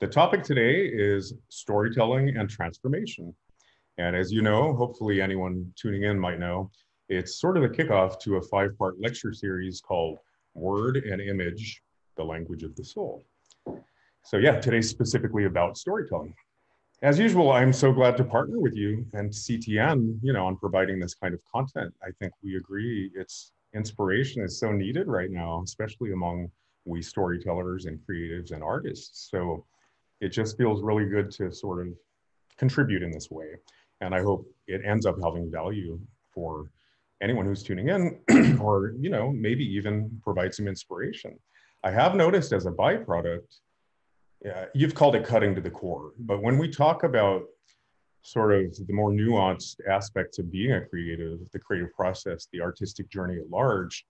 The topic today is storytelling and transformation. And as you know, hopefully anyone tuning in might know, it's sort of a kickoff to a five part lecture series called Word and Image, the Language of the Soul. So, yeah, today's specifically about storytelling. As usual, I'm so glad to partner with you and CTN, you know, on providing this kind of content. I think we agree it's inspiration is so needed right now, especially among we storytellers and creatives and artists. So it just feels really good to sort of contribute in this way. And I hope it ends up having value for anyone who's tuning in or, you know, maybe even provide some inspiration. I have noticed as a byproduct, yeah, you've called it cutting to the core, but when we talk about sort of the more nuanced aspects of being a creative, the creative process, the artistic journey at large,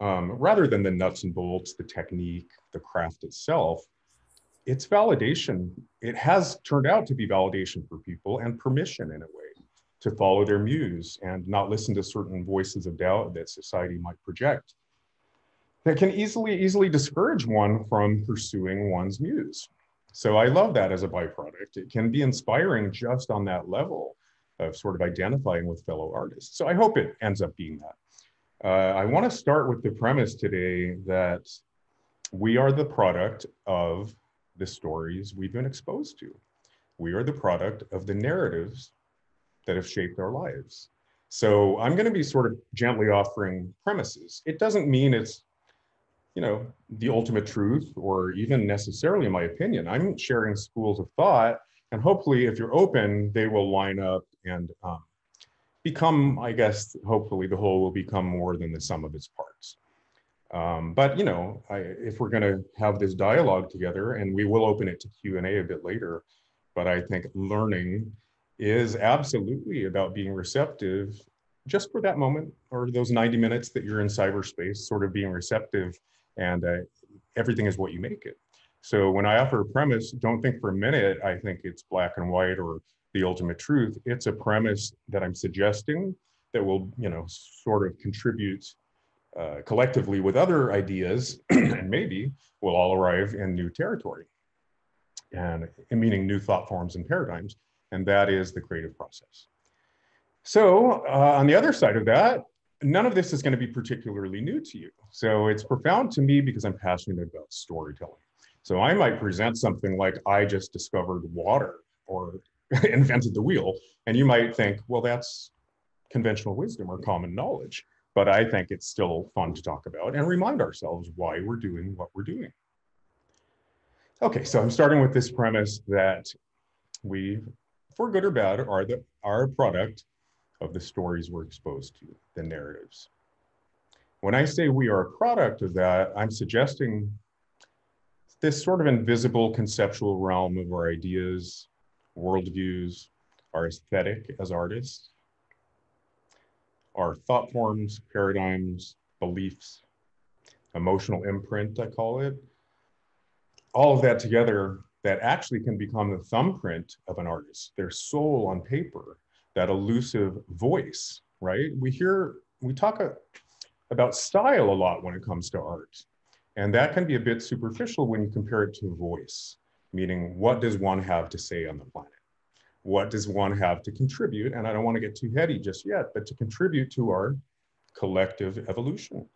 um, rather than the nuts and bolts, the technique, the craft itself, it's validation. It has turned out to be validation for people and permission in a way to follow their muse and not listen to certain voices of doubt that society might project that can easily, easily discourage one from pursuing one's muse. So I love that as a byproduct. It can be inspiring just on that level of sort of identifying with fellow artists. So I hope it ends up being that. Uh, I want to start with the premise today that we are the product of the stories we've been exposed to. We are the product of the narratives that have shaped our lives. So I'm going to be sort of gently offering premises. It doesn't mean it's, you know, the ultimate truth or even necessarily my opinion. I'm sharing schools of thought, and hopefully, if you're open, they will line up and um, become, I guess, hopefully the whole will become more than the sum of its parts. Um, but you know, I, if we're going to have this dialogue together, and we will open it to Q and A a bit later, but I think learning is absolutely about being receptive, just for that moment or those 90 minutes that you're in cyberspace, sort of being receptive, and uh, everything is what you make it. So when I offer a premise, don't think for a minute I think it's black and white or the ultimate truth. It's a premise that I'm suggesting that will, you know, sort of contribute uh, collectively with other ideas, and maybe we'll all arrive in new territory, and meaning new thought forms and paradigms, and that is the creative process. So uh, on the other side of that, none of this is going to be particularly new to you. So it's profound to me because I'm passionate about storytelling. So I might present something like I just discovered water or invented the wheel, and you might think, well, that's conventional wisdom or common knowledge but I think it's still fun to talk about and remind ourselves why we're doing what we're doing. Okay, so I'm starting with this premise that we, for good or bad, are the are a product of the stories we're exposed to, the narratives. When I say we are a product of that, I'm suggesting this sort of invisible conceptual realm of our ideas, worldviews, our aesthetic as artists, our thought forms, paradigms, beliefs, emotional imprint, I call it. All of that together that actually can become the thumbprint of an artist, their soul on paper, that elusive voice, right? We hear, we talk about style a lot when it comes to art. And that can be a bit superficial when you compare it to voice, meaning what does one have to say on the planet? What does one have to contribute? And I don't want to get too heady just yet, but to contribute to our collective evolution.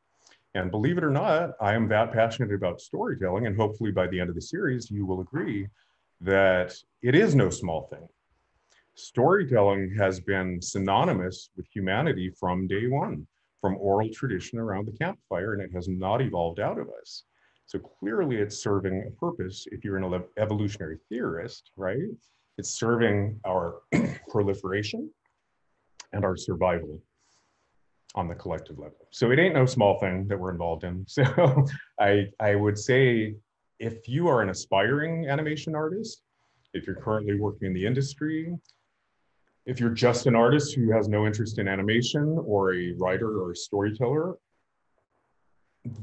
And believe it or not, I am that passionate about storytelling. And hopefully by the end of the series, you will agree that it is no small thing. Storytelling has been synonymous with humanity from day one, from oral tradition around the campfire, and it has not evolved out of us. So clearly it's serving a purpose if you're an evolutionary theorist, right? It's serving our proliferation and our survival on the collective level. So it ain't no small thing that we're involved in. So I, I would say if you are an aspiring animation artist, if you're currently working in the industry, if you're just an artist who has no interest in animation or a writer or a storyteller,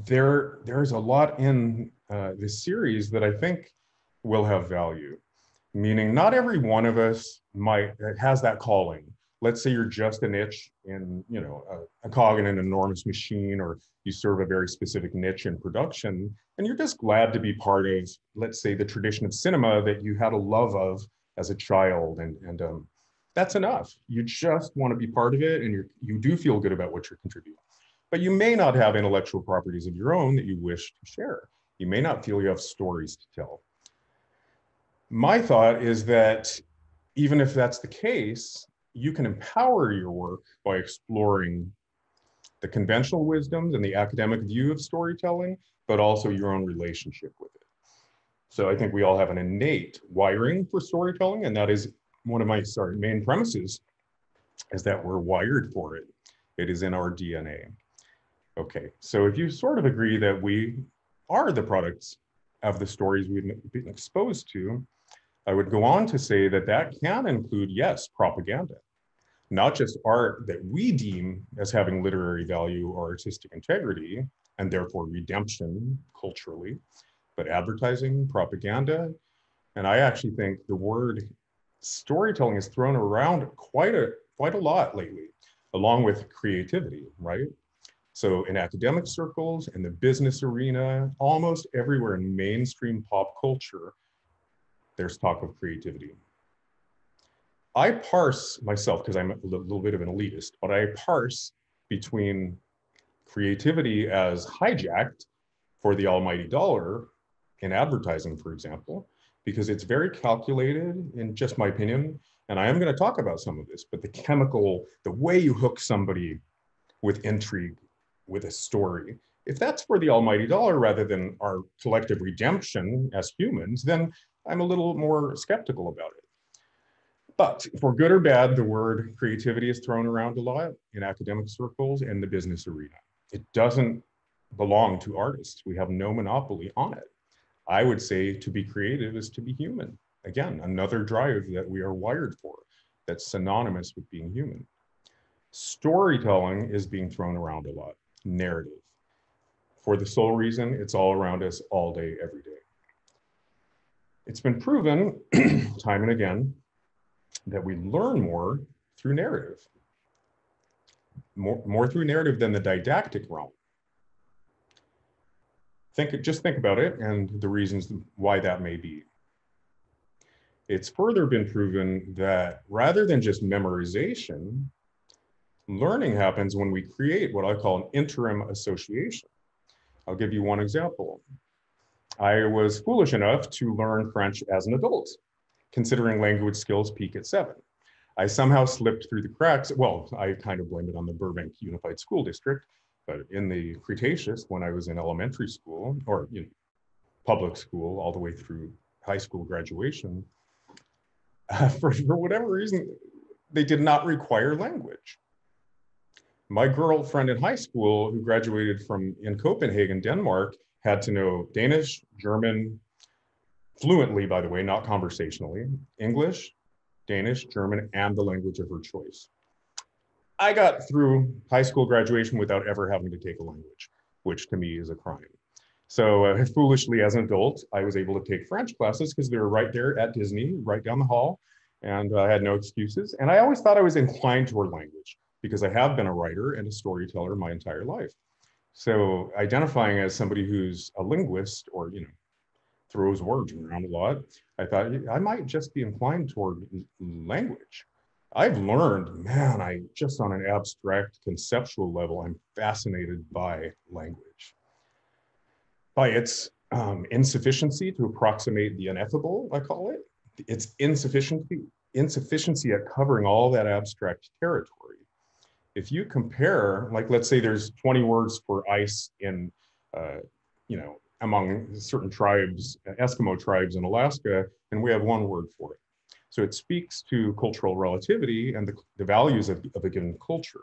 there, there's a lot in uh, this series that I think will have value meaning not every one of us might has that calling let's say you're just a niche in, you know, a, a cog in an enormous machine, or you serve a very specific niche in production, and you're just glad to be part of, let's say, the tradition of cinema that you had a love of as a child, and and um, that's enough. You just want to be part of it, and you you do feel good about what you're contributing. But you may not have intellectual properties of your own that you wish to share. You may not feel you have stories to tell. My thought is that even if that's the case, you can empower your work by exploring the conventional wisdoms and the academic view of storytelling, but also your own relationship with it. So I think we all have an innate wiring for storytelling, and that is one of my sorry main premises is that we're wired for it. It is in our DNA. Okay, so if you sort of agree that we are the products of the stories we've been exposed to, I would go on to say that that can include, yes, propaganda, not just art that we deem as having literary value or artistic integrity, and therefore redemption culturally, but advertising, propaganda. And I actually think the word storytelling is thrown around quite a quite a lot lately, along with creativity, right? So in academic circles, in the business arena, almost everywhere in mainstream pop culture, there's talk of creativity. I parse myself, because I'm a little bit of an elitist, but I parse between creativity as hijacked for the almighty dollar in advertising, for example, because it's very calculated, in just my opinion. And I am going to talk about some of this, but the chemical, the way you hook somebody with intrigue, with a story. If that's for the almighty dollar rather than our collective redemption as humans, then I'm a little more skeptical about it. But for good or bad, the word creativity is thrown around a lot in academic circles and the business arena. It doesn't belong to artists. We have no monopoly on it. I would say to be creative is to be human. Again, another drive that we are wired for that's synonymous with being human. Storytelling is being thrown around a lot narrative for the sole reason it's all around us all day, every day. It's been proven time and again that we learn more through narrative, more, more through narrative than the didactic realm. Think, just think about it and the reasons why that may be. It's further been proven that rather than just memorization, Learning happens when we create what I call an interim association. I'll give you one example. I was foolish enough to learn French as an adult, considering language skills peak at seven. I somehow slipped through the cracks. Well, I kind of blame it on the Burbank Unified School District, but in the Cretaceous, when I was in elementary school or you know, public school all the way through high school graduation, uh, for, for whatever reason, they did not require language my girlfriend in high school who graduated from in Copenhagen, Denmark, had to know Danish, German, fluently, by the way, not conversationally, English, Danish, German, and the language of her choice. I got through high school graduation without ever having to take a language, which to me is a crime. So uh, foolishly, as an adult, I was able to take French classes because they were right there at Disney, right down the hall, and I had no excuses. And I always thought I was inclined toward language because I have been a writer and a storyteller my entire life. So identifying as somebody who's a linguist or, you know, throws words around a lot, I thought I might just be inclined toward language. I've learned, man, I just on an abstract conceptual level, I'm fascinated by language. By its um, insufficiency to approximate the ineffable, I call it, its insufficiency, insufficiency at covering all that abstract territory if you compare, like let's say there's 20 words for ice in, uh, you know, among certain tribes, Eskimo tribes in Alaska, and we have one word for it. So it speaks to cultural relativity and the, the values of, of a given culture.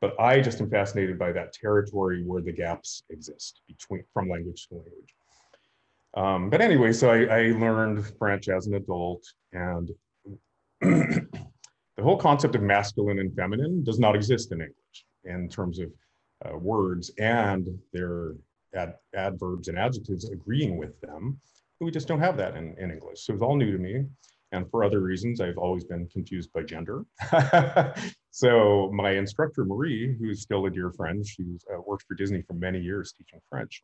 But I just am fascinated by that territory where the gaps exist between from language to language. Um, but anyway, so I, I learned French as an adult and the whole concept of masculine and feminine does not exist in English in terms of uh, words and their ad adverbs and adjectives agreeing with them. We just don't have that in, in English. So it's all new to me. And for other reasons, I've always been confused by gender. so my instructor, Marie, who's still a dear friend, she's uh, worked for Disney for many years teaching French.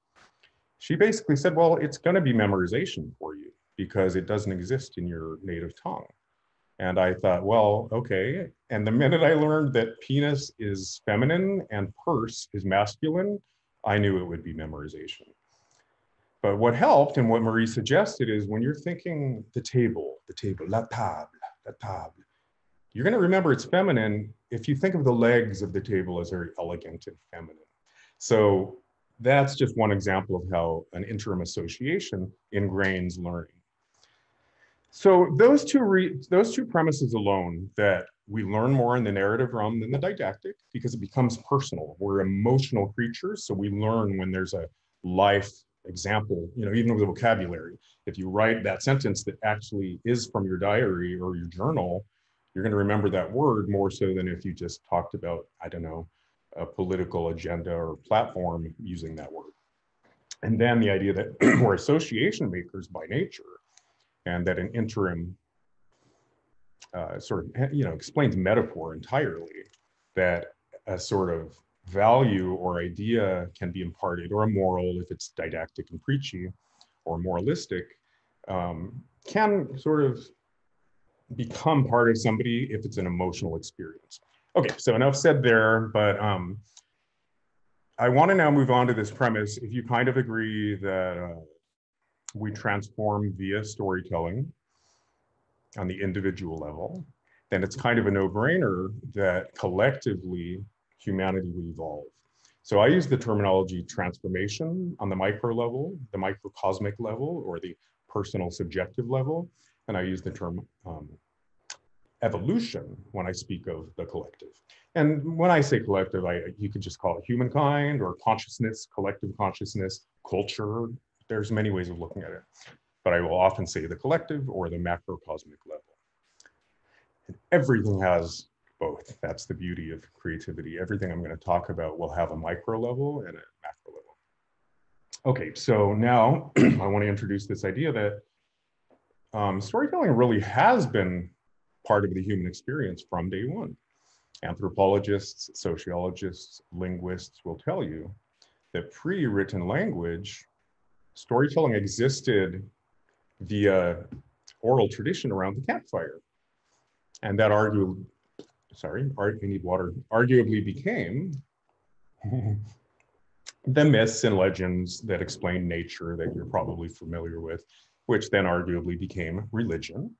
She basically said, well, it's gonna be memorization for you because it doesn't exist in your native tongue. And I thought, well, okay. And the minute I learned that penis is feminine and purse is masculine, I knew it would be memorization. But what helped and what Marie suggested is when you're thinking the table, the table, la table, la table, you're going to remember it's feminine if you think of the legs of the table as very elegant and feminine. So that's just one example of how an interim association ingrains learning. So those two re- those two premises alone that we learn more in the narrative realm than the didactic because it becomes personal. We're emotional creatures, so we learn when there's a life example, you know, even with the vocabulary. If you write that sentence that actually is from your diary or your journal, you're going to remember that word more so than if you just talked about, I don't know, a political agenda or platform using that word. And then the idea that we're association makers by nature and that an interim uh, sort of, you know, explains metaphor entirely, that a sort of value or idea can be imparted, or a moral if it's didactic and preachy, or moralistic, um, can sort of become part of somebody if it's an emotional experience. Okay, so enough said there, but um, I want to now move on to this premise. If you kind of agree that uh, we transform via storytelling on the individual level, then it's kind of a no-brainer that collectively humanity would evolve. So I use the terminology transformation on the micro level, the microcosmic level, or the personal subjective level. And I use the term um, evolution when I speak of the collective. And when I say collective, I, you could just call it humankind or consciousness, collective consciousness, culture. There's many ways of looking at it. But I will often say the collective or the macrocosmic level. And everything has both. That's the beauty of creativity. Everything I'm going to talk about will have a micro level and a macro level. Okay, so now I want to introduce this idea that um, storytelling really has been part of the human experience from day one. Anthropologists, sociologists, linguists will tell you that pre-written language, storytelling existed via oral tradition around the campfire. And that argue, sorry, I need water, arguably became the myths and legends that explain nature that you're probably familiar with, which then arguably became religion.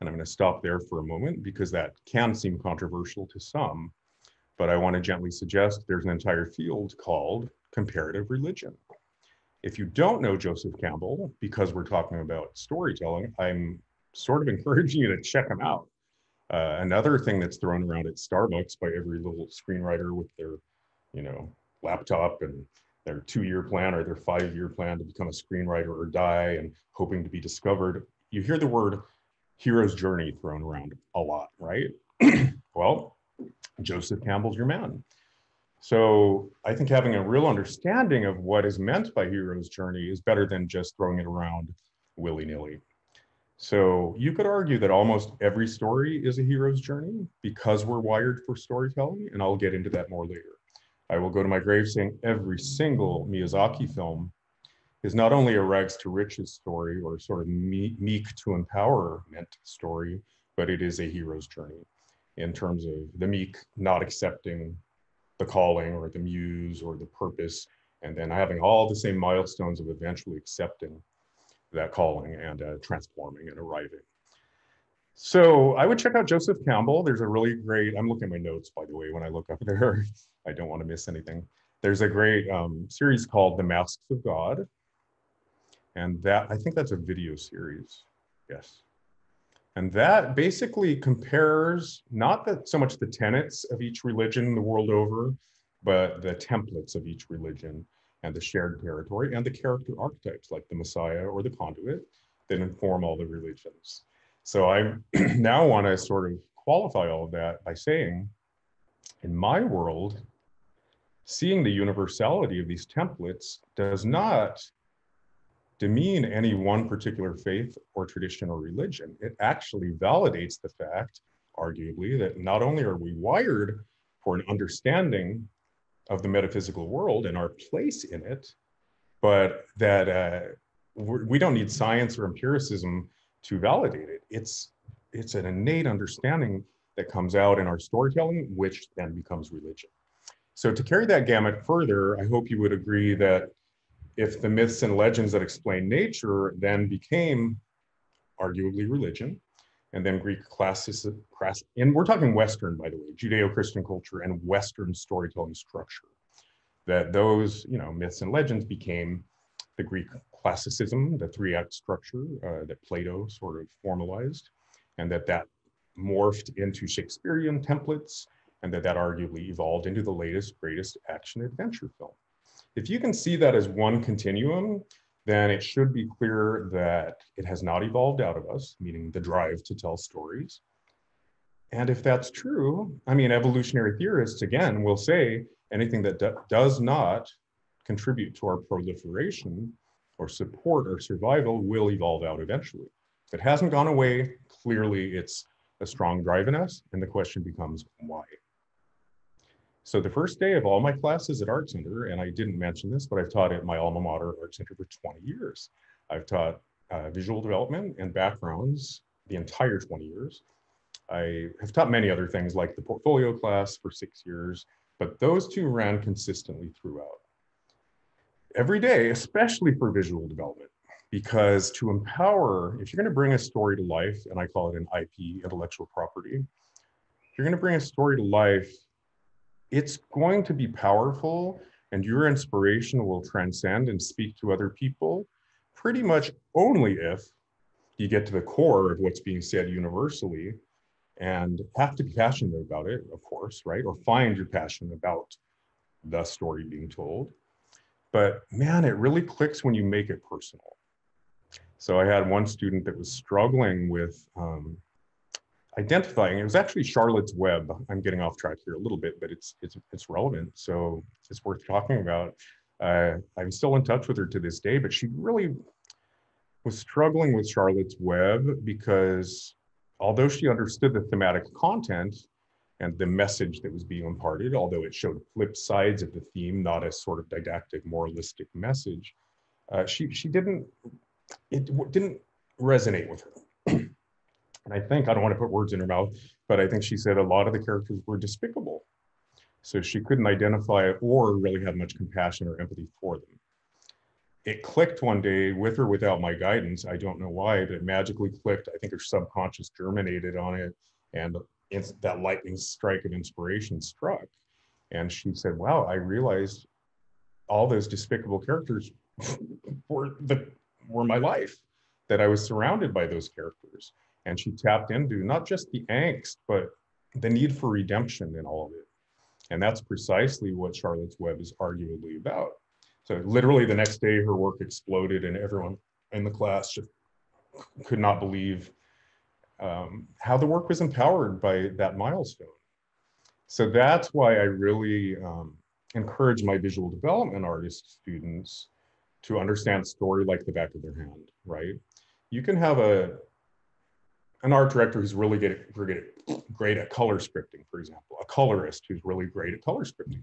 And I'm going to stop there for a moment because that can seem controversial to some, but I want to gently suggest there's an entire field called comparative religion. If you don't know Joseph Campbell, because we're talking about storytelling, I'm sort of encouraging you to check him out. Uh, another thing that's thrown around at Starbucks by every little screenwriter with their, you know, laptop and their two-year plan or their five-year plan to become a screenwriter or die and hoping to be discovered. You hear the word hero's journey thrown around a lot, right? well, Joseph Campbell's your man. So I think having a real understanding of what is meant by hero's journey is better than just throwing it around willy-nilly. So you could argue that almost every story is a hero's journey because we're wired for storytelling, and I'll get into that more later. I will go to my grave saying every single Miyazaki film is not only a rags to riches story or sort of meek to empowerment story, but it is a hero's journey in terms of the meek not accepting the calling or the muse or the purpose, and then having all the same milestones of eventually accepting that calling and uh, transforming and arriving. So I would check out Joseph Campbell. There's a really great, I'm looking at my notes, by the way, when I look up there. I don't want to miss anything. There's a great um, series called The Masks of God. And that, I think that's a video series. Yes. And that basically compares not that so much the tenets of each religion the world over, but the templates of each religion and the shared territory and the character archetypes like the Messiah or the conduit that inform all the religions. So I now want to sort of qualify all of that by saying, in my world, seeing the universality of these templates does not demean any one particular faith or tradition or religion. It actually validates the fact, arguably, that not only are we wired for an understanding of the metaphysical world and our place in it, but that uh, we don't need science or empiricism to validate it. It's it's an innate understanding that comes out in our storytelling, which then becomes religion. So to carry that gamut further, I hope you would agree that if the myths and legends that explain nature then became arguably religion, and then Greek classicism, and we're talking Western, by the way, Judeo-Christian culture and Western storytelling structure, that those, you know, myths and legends became the Greek classicism, the three-act structure uh, that Plato sort of formalized, and that that morphed into Shakespearean templates, and that that arguably evolved into the latest, greatest action adventure film. If you can see that as one continuum, then it should be clear that it has not evolved out of us, meaning the drive to tell stories. And if that's true, I mean, evolutionary theorists, again, will say anything that do does not contribute to our proliferation or support our survival will evolve out eventually. If it hasn't gone away, clearly it's a strong drive in us, and the question becomes why? So the first day of all my classes at Art Center, and I didn't mention this, but I've taught at my alma mater, Art Center, for 20 years. I've taught uh, visual development and backgrounds the entire 20 years. I have taught many other things like the portfolio class for six years, but those two ran consistently throughout. Every day, especially for visual development, because to empower, if you're going to bring a story to life, and I call it an IP, intellectual property, if you're going to bring a story to life, it's going to be powerful and your inspiration will transcend and speak to other people pretty much only if you get to the core of what's being said universally and have to be passionate about it, of course, right? Or find your passion about the story being told. But man, it really clicks when you make it personal. So I had one student that was struggling with um, identifying. It was actually Charlotte's Web. I'm getting off track here a little bit, but it's it's it's relevant, so it's worth talking about. Uh, I'm still in touch with her to this day, but she really was struggling with Charlotte's Web because although she understood the thematic content and the message that was being imparted, although it showed flip sides of the theme, not a sort of didactic moralistic message, uh, she she didn't it didn't resonate with her. And I think, I don't want to put words in her mouth, but I think she said a lot of the characters were despicable. So she couldn't identify or really have much compassion or empathy for them. It clicked one day with or without my guidance. I don't know why, but it magically clicked. I think her subconscious germinated on it and that lightning strike of inspiration struck. And she said, wow, I realized all those despicable characters were the were my life, that I was surrounded by those characters and she tapped into not just the angst, but the need for redemption in all of it. And that's precisely what Charlotte's Web is arguably about. So literally the next day her work exploded and everyone in the class just could not believe um, how the work was empowered by that milestone. So that's why I really um, encourage my visual development artist students to understand story like the back of their hand, right? You can have a, an art director who's really great at, great at color scripting, for example, a colorist who's really great at color scripting.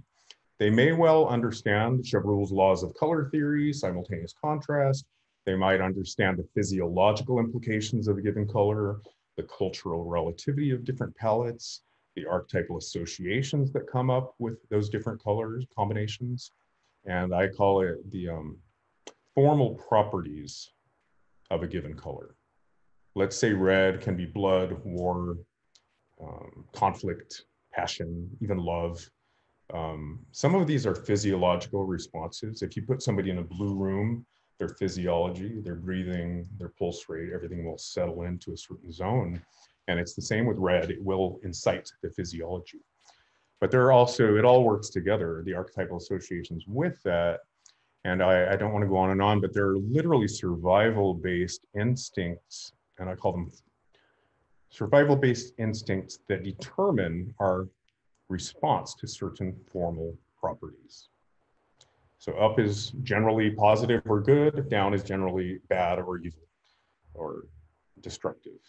They may well understand Chevreul's laws of color theory, simultaneous contrast. They might understand the physiological implications of a given color, the cultural relativity of different palettes, the archetypal associations that come up with those different colors combinations. And I call it the um, formal properties of a given color let's say red can be blood, war, um, conflict, passion, even love. Um, some of these are physiological responses. If you put somebody in a blue room, their physiology, their breathing, their pulse rate, everything will settle into a certain zone. And it's the same with red, it will incite the physiology. But there are also, it all works together, the archetypal associations with that. And I, I don't want to go on and on, but there are literally survival based instincts and I call them survival-based instincts that determine our response to certain formal properties. So up is generally positive or good, down is generally bad or evil or destructive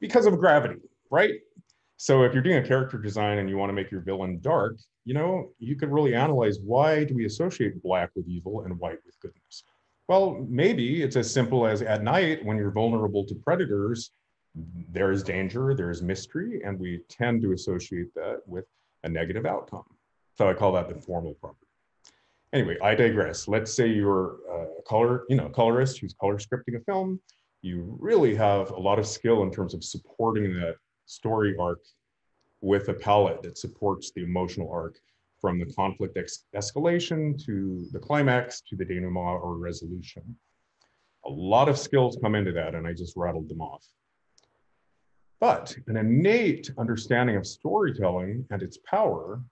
because of gravity, right? So if you're doing a character design and you want to make your villain dark, you know, you could really analyze why do we associate black with evil and white with goodness? Well, maybe it's as simple as at night when you're vulnerable to predators, there is danger, there is mystery, and we tend to associate that with a negative outcome. So I call that the formal property. Anyway, I digress. Let's say you're a color, you know, colorist who's color scripting a film. You really have a lot of skill in terms of supporting that story arc with a palette that supports the emotional arc from the conflict escalation to the climax to the denouement or resolution. A lot of skills come into that, and I just rattled them off. But an innate understanding of storytelling and its power,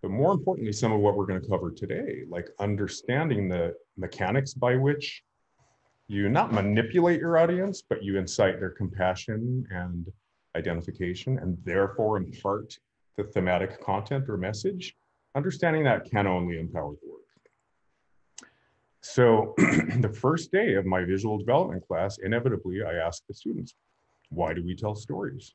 but more importantly, some of what we're going to cover today, like understanding the mechanics by which you not manipulate your audience, but you incite their compassion and identification and therefore impart the thematic content or message, understanding that can only empower the work. So the first day of my visual development class, inevitably I asked the students, why do we tell stories?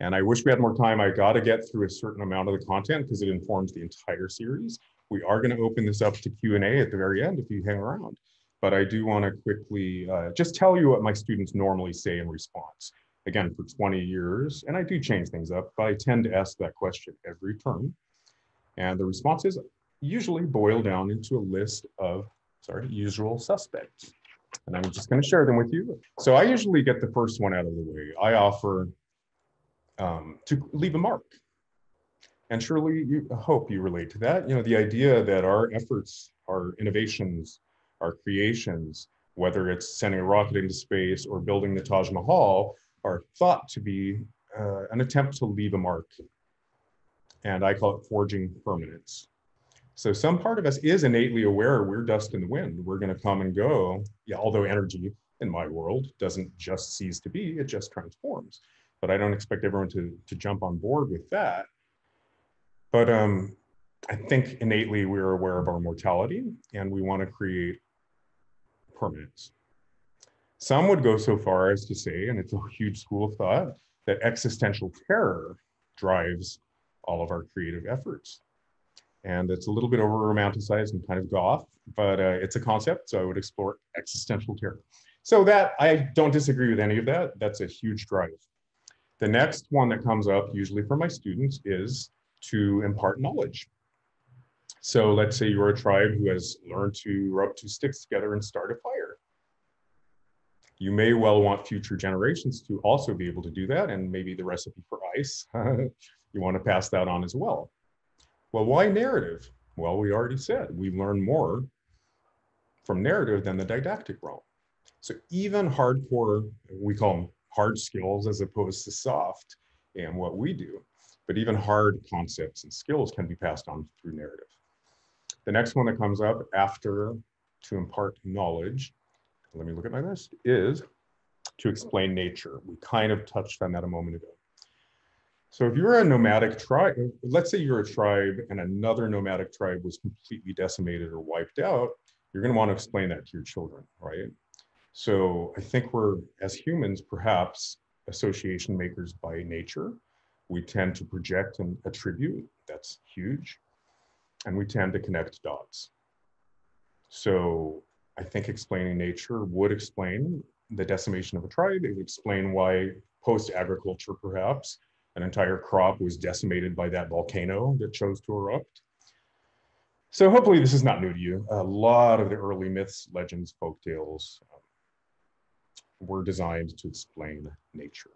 And I wish we had more time. I got to get through a certain amount of the content because it informs the entire series. We are going to open this up to Q&A at the very end if you hang around. But I do want to quickly uh, just tell you what my students normally say in response again, for 20 years, and I do change things up, but I tend to ask that question every term. And the responses usually boil down into a list of, sorry, usual suspects. And I'm just gonna share them with you. So I usually get the first one out of the way. I offer um, to leave a mark. And surely you hope you relate to that. You know, the idea that our efforts, our innovations, our creations, whether it's sending a rocket into space or building the Taj Mahal, are thought to be uh, an attempt to leave a mark. And I call it forging permanence. So some part of us is innately aware we're dust in the wind. We're going to come and go. Yeah, although energy in my world doesn't just cease to be, it just transforms. But I don't expect everyone to, to jump on board with that. But um, I think innately we're aware of our mortality and we want to create permanence. Some would go so far as to say, and it's a huge school of thought, that existential terror drives all of our creative efforts. And it's a little bit over romanticized and kind of goth, but uh, it's a concept, so I would explore existential terror. So that, I don't disagree with any of that. That's a huge drive. The next one that comes up, usually for my students, is to impart knowledge. So let's say you're a tribe who has learned to rub two sticks together and start a fire you may well want future generations to also be able to do that. And maybe the recipe for ice, you want to pass that on as well. Well, why narrative? Well, we already said we learn more from narrative than the didactic realm. So even hardcore, we call them hard skills as opposed to soft and what we do, but even hard concepts and skills can be passed on through narrative. The next one that comes up after to impart knowledge let me look at my list, is to explain nature. We kind of touched on that a moment ago. So if you're a nomadic tribe, let's say you're a tribe and another nomadic tribe was completely decimated or wiped out, you're going to want to explain that to your children, right? So I think we're, as humans, perhaps association makers by nature. We tend to project and attribute, that's huge. And we tend to connect dots. So I think explaining nature would explain the decimation of a tribe. It would explain why post-agriculture, perhaps, an entire crop was decimated by that volcano that chose to erupt. So hopefully this is not new to you. A lot of the early myths, legends, folk tales um, were designed to explain nature.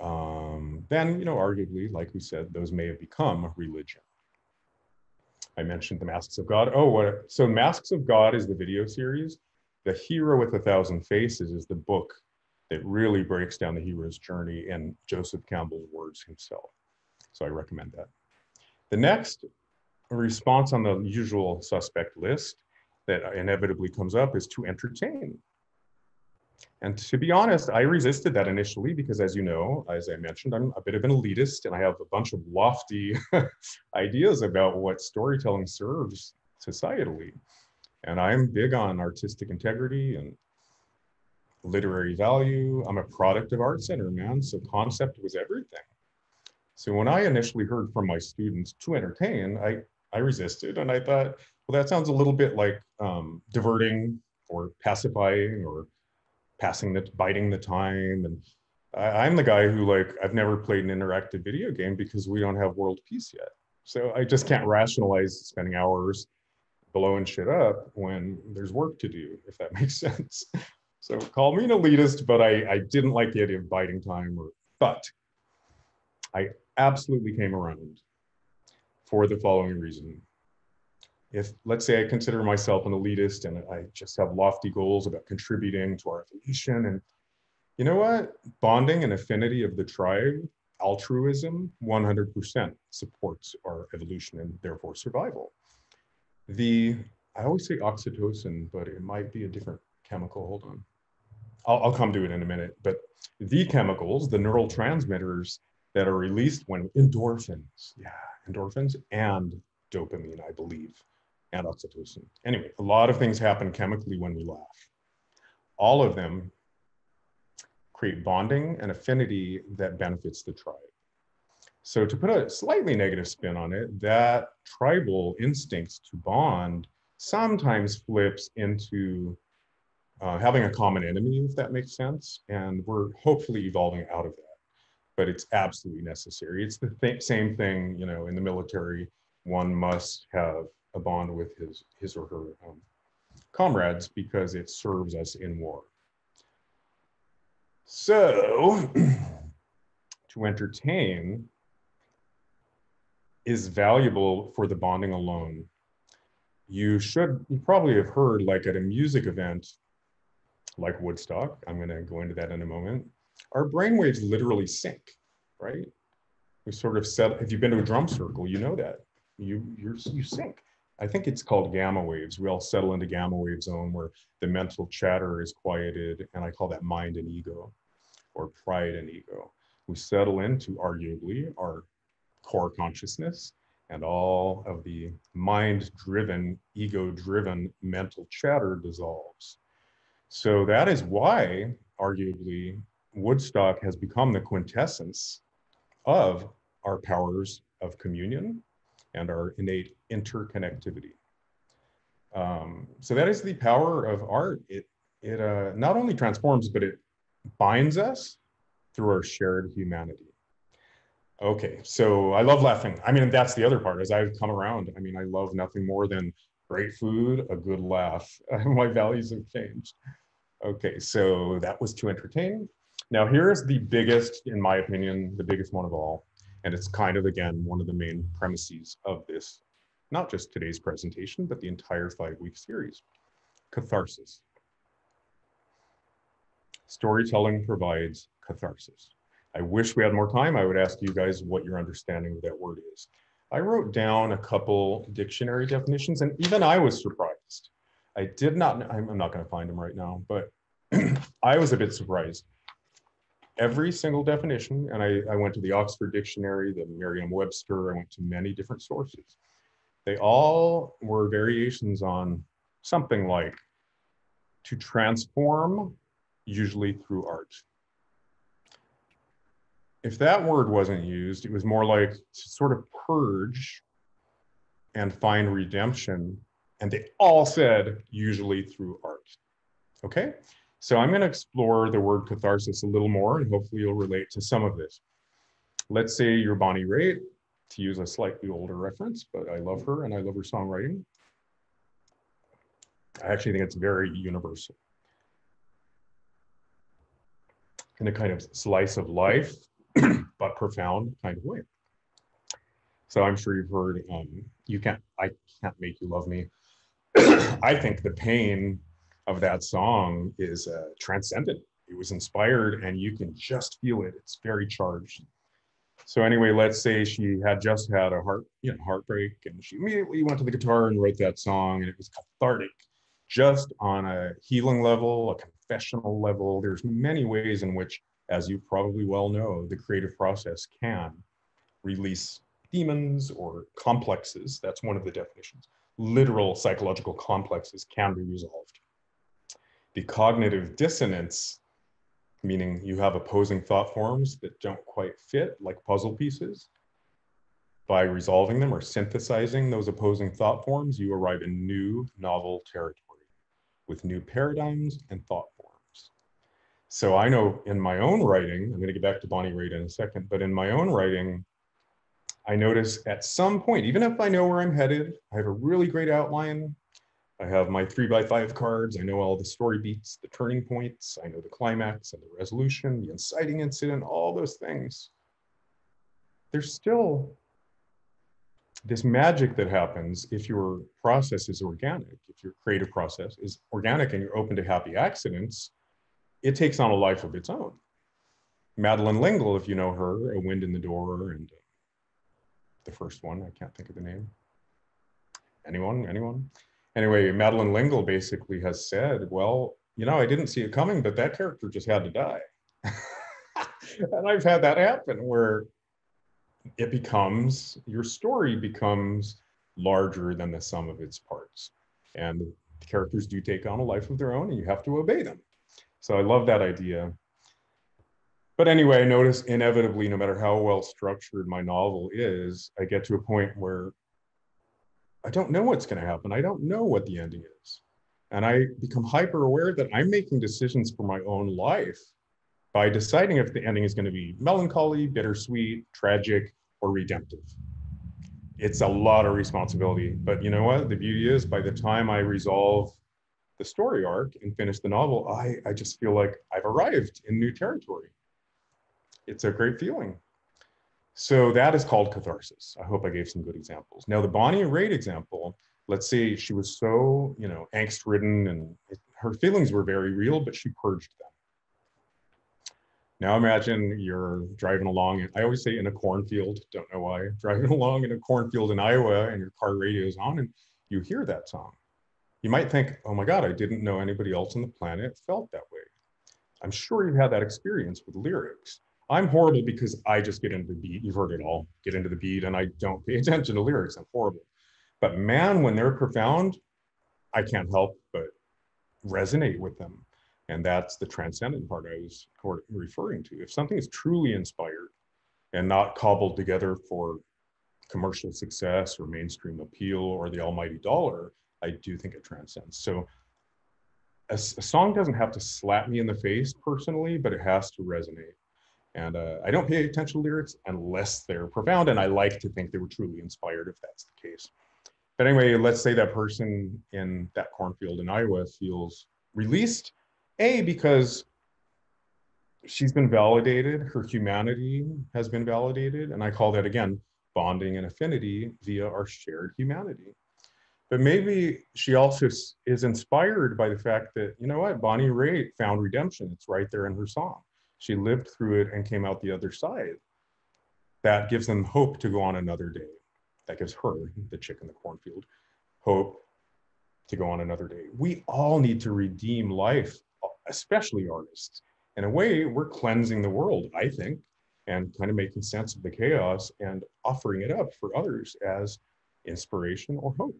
Um, then, you know, arguably, like we said, those may have become religion. I mentioned the Masks of God. Oh, what? So Masks of God is the video series. The Hero with a Thousand Faces is the book that really breaks down the hero's journey in Joseph Campbell's words himself. So I recommend that. The next response on the usual suspect list that inevitably comes up is to entertain. And to be honest, I resisted that initially because, as you know, as I mentioned, I'm a bit of an elitist and I have a bunch of lofty ideas about what storytelling serves societally. And I'm big on artistic integrity and literary value. I'm a product of Art Center, man. So concept was everything. So when I initially heard from my students to entertain, I, I resisted and I thought, well, that sounds a little bit like um, diverting or pacifying or passing the biting the time. And I, I'm the guy who like, I've never played an interactive video game because we don't have world peace yet. So I just can't rationalize spending hours blowing shit up when there's work to do, if that makes sense. So call me an elitist, but I, I didn't like the idea of biding time or, but I absolutely came around for the following reason. If, let's say I consider myself an elitist and I just have lofty goals about contributing to our evolution and you know what? Bonding and affinity of the tribe, altruism, 100% supports our evolution and therefore survival. The, I always say oxytocin, but it might be a different chemical. Hold on. I'll, I'll come to it in a minute. But the chemicals, the neural transmitters that are released when endorphins, yeah, endorphins and dopamine, I believe, and oxytocin. Anyway, a lot of things happen chemically when we laugh. All of them create bonding and affinity that benefits the tribe. So to put a slightly negative spin on it, that tribal instincts to bond sometimes flips into uh, having a common enemy, if that makes sense. And we're hopefully evolving out of that, but it's absolutely necessary. It's the th same thing, you know, in the military, one must have a bond with his, his or her um, comrades because it serves us in war. So to entertain is valuable for the bonding alone. You should, you probably have heard like at a music event, like Woodstock, I'm gonna go into that in a moment, our brainwaves literally sync, right? We sort of set, if you've been to a drum circle, you know that. You, you're, you sync. I think it's called gamma waves. We all settle into gamma wave zone where the mental chatter is quieted, and I call that mind and ego, or pride and ego. We settle into arguably our core consciousness and all of the mind driven, ego driven mental chatter dissolves. So that is why, arguably, Woodstock has become the quintessence of our powers of communion and our innate interconnectivity. Um, so that is the power of art. It, it uh, not only transforms, but it binds us through our shared humanity. Okay, so I love laughing. I mean, that's the other part as I've come around. I mean, I love nothing more than great food, a good laugh. My values have changed. Okay, so that was to entertain. Now here's the biggest, in my opinion, the biggest one of all. And it's kind of, again, one of the main premises of this, not just today's presentation, but the entire five week series, catharsis. Storytelling provides catharsis. I wish we had more time. I would ask you guys what your understanding of that word is. I wrote down a couple dictionary definitions and even I was surprised. I did not, I'm not gonna find them right now, but I was a bit surprised. Every single definition, and I, I went to the Oxford Dictionary, the Merriam-Webster, I went to many different sources. They all were variations on something like to transform, usually through art if that word wasn't used, it was more like to sort of purge and find redemption. And they all said usually through art. Okay, so I'm going to explore the word catharsis a little more and hopefully you'll relate to some of this. Let's say you're Bonnie Raitt, to use a slightly older reference, but I love her and I love her songwriting. I actually think it's very universal. In a kind of slice of life, but profound kind of way. So I'm sure you've heard, um, you can't, I can't make you love me. I think the pain of that song is uh, transcendent. It was inspired and you can just feel it. It's very charged. So anyway, let's say she had just had a heart, you know, heartbreak and she immediately went to the guitar and wrote that song and it was cathartic just on a healing level, a confessional level. There's many ways in which, as you probably well know, the creative process can release demons or complexes. That's one of the definitions. Literal psychological complexes can be resolved. The cognitive dissonance, meaning you have opposing thought forms that don't quite fit, like puzzle pieces, by resolving them or synthesizing those opposing thought forms, you arrive in new, novel territory with new paradigms and thought. So I know in my own writing, I'm going to get back to Bonnie Raitt in a second, but in my own writing, I notice at some point, even if I know where I'm headed, I have a really great outline. I have my three by five cards. I know all the story beats, the turning points. I know the climax and the resolution, the inciting incident, all those things. There's still this magic that happens if your process is organic, if your creative process is organic and you're open to happy accidents, it takes on a life of its own. Madeleine L'Engle, if you know her, A Wind in the Door, and uh, the first one, I can't think of the name. Anyone? Anyone? Anyway, Madeleine L'Engle basically has said, well, you know, I didn't see it coming, but that character just had to die. and I've had that happen where it becomes your story becomes larger than the sum of its parts and the characters do take on a life of their own and you have to obey them so i love that idea but anyway i notice inevitably no matter how well structured my novel is i get to a point where i don't know what's going to happen i don't know what the ending is and i become hyper aware that i'm making decisions for my own life by deciding if the ending is going to be melancholy, bittersweet, tragic, or redemptive. It's a lot of responsibility, but you know what? The beauty is by the time I resolve the story arc and finish the novel, I, I just feel like I've arrived in new territory. It's a great feeling. So that is called catharsis. I hope I gave some good examples. Now the Bonnie and Raitt example, let's say she was so, you know, angst ridden and it, her feelings were very real, but she purged them. Now imagine you're driving along, I always say in a cornfield, don't know why, driving along in a cornfield in Iowa and your car radio is on and you hear that song. You might think, oh my God, I didn't know anybody else on the planet felt that way. I'm sure you've had that experience with lyrics. I'm horrible because I just get into the beat. You've heard it all. Get into the beat and I don't pay attention to lyrics. I'm horrible. But man, when they're profound, I can't help but resonate with them. And that's the transcendent part I was referring to. If something is truly inspired and not cobbled together for commercial success or mainstream appeal or the almighty dollar, I do think it transcends. So a, a song doesn't have to slap me in the face personally, but it has to resonate. And uh, I don't pay attention to lyrics unless they're profound. And I like to think they were truly inspired if that's the case. But anyway, let's say that person in that cornfield in Iowa feels released a, because she's been validated, her humanity has been validated. And I call that again, bonding and affinity via our shared humanity. But maybe she also is inspired by the fact that, you know what, Bonnie Raitt found redemption. It's right there in her song. She lived through it and came out the other side. That gives them hope to go on another day. That gives her, the chick in the cornfield, hope to go on another day. We all need to redeem life especially artists. In a way, we're cleansing the world, I think, and kind of making sense of the chaos and offering it up for others as inspiration or hope.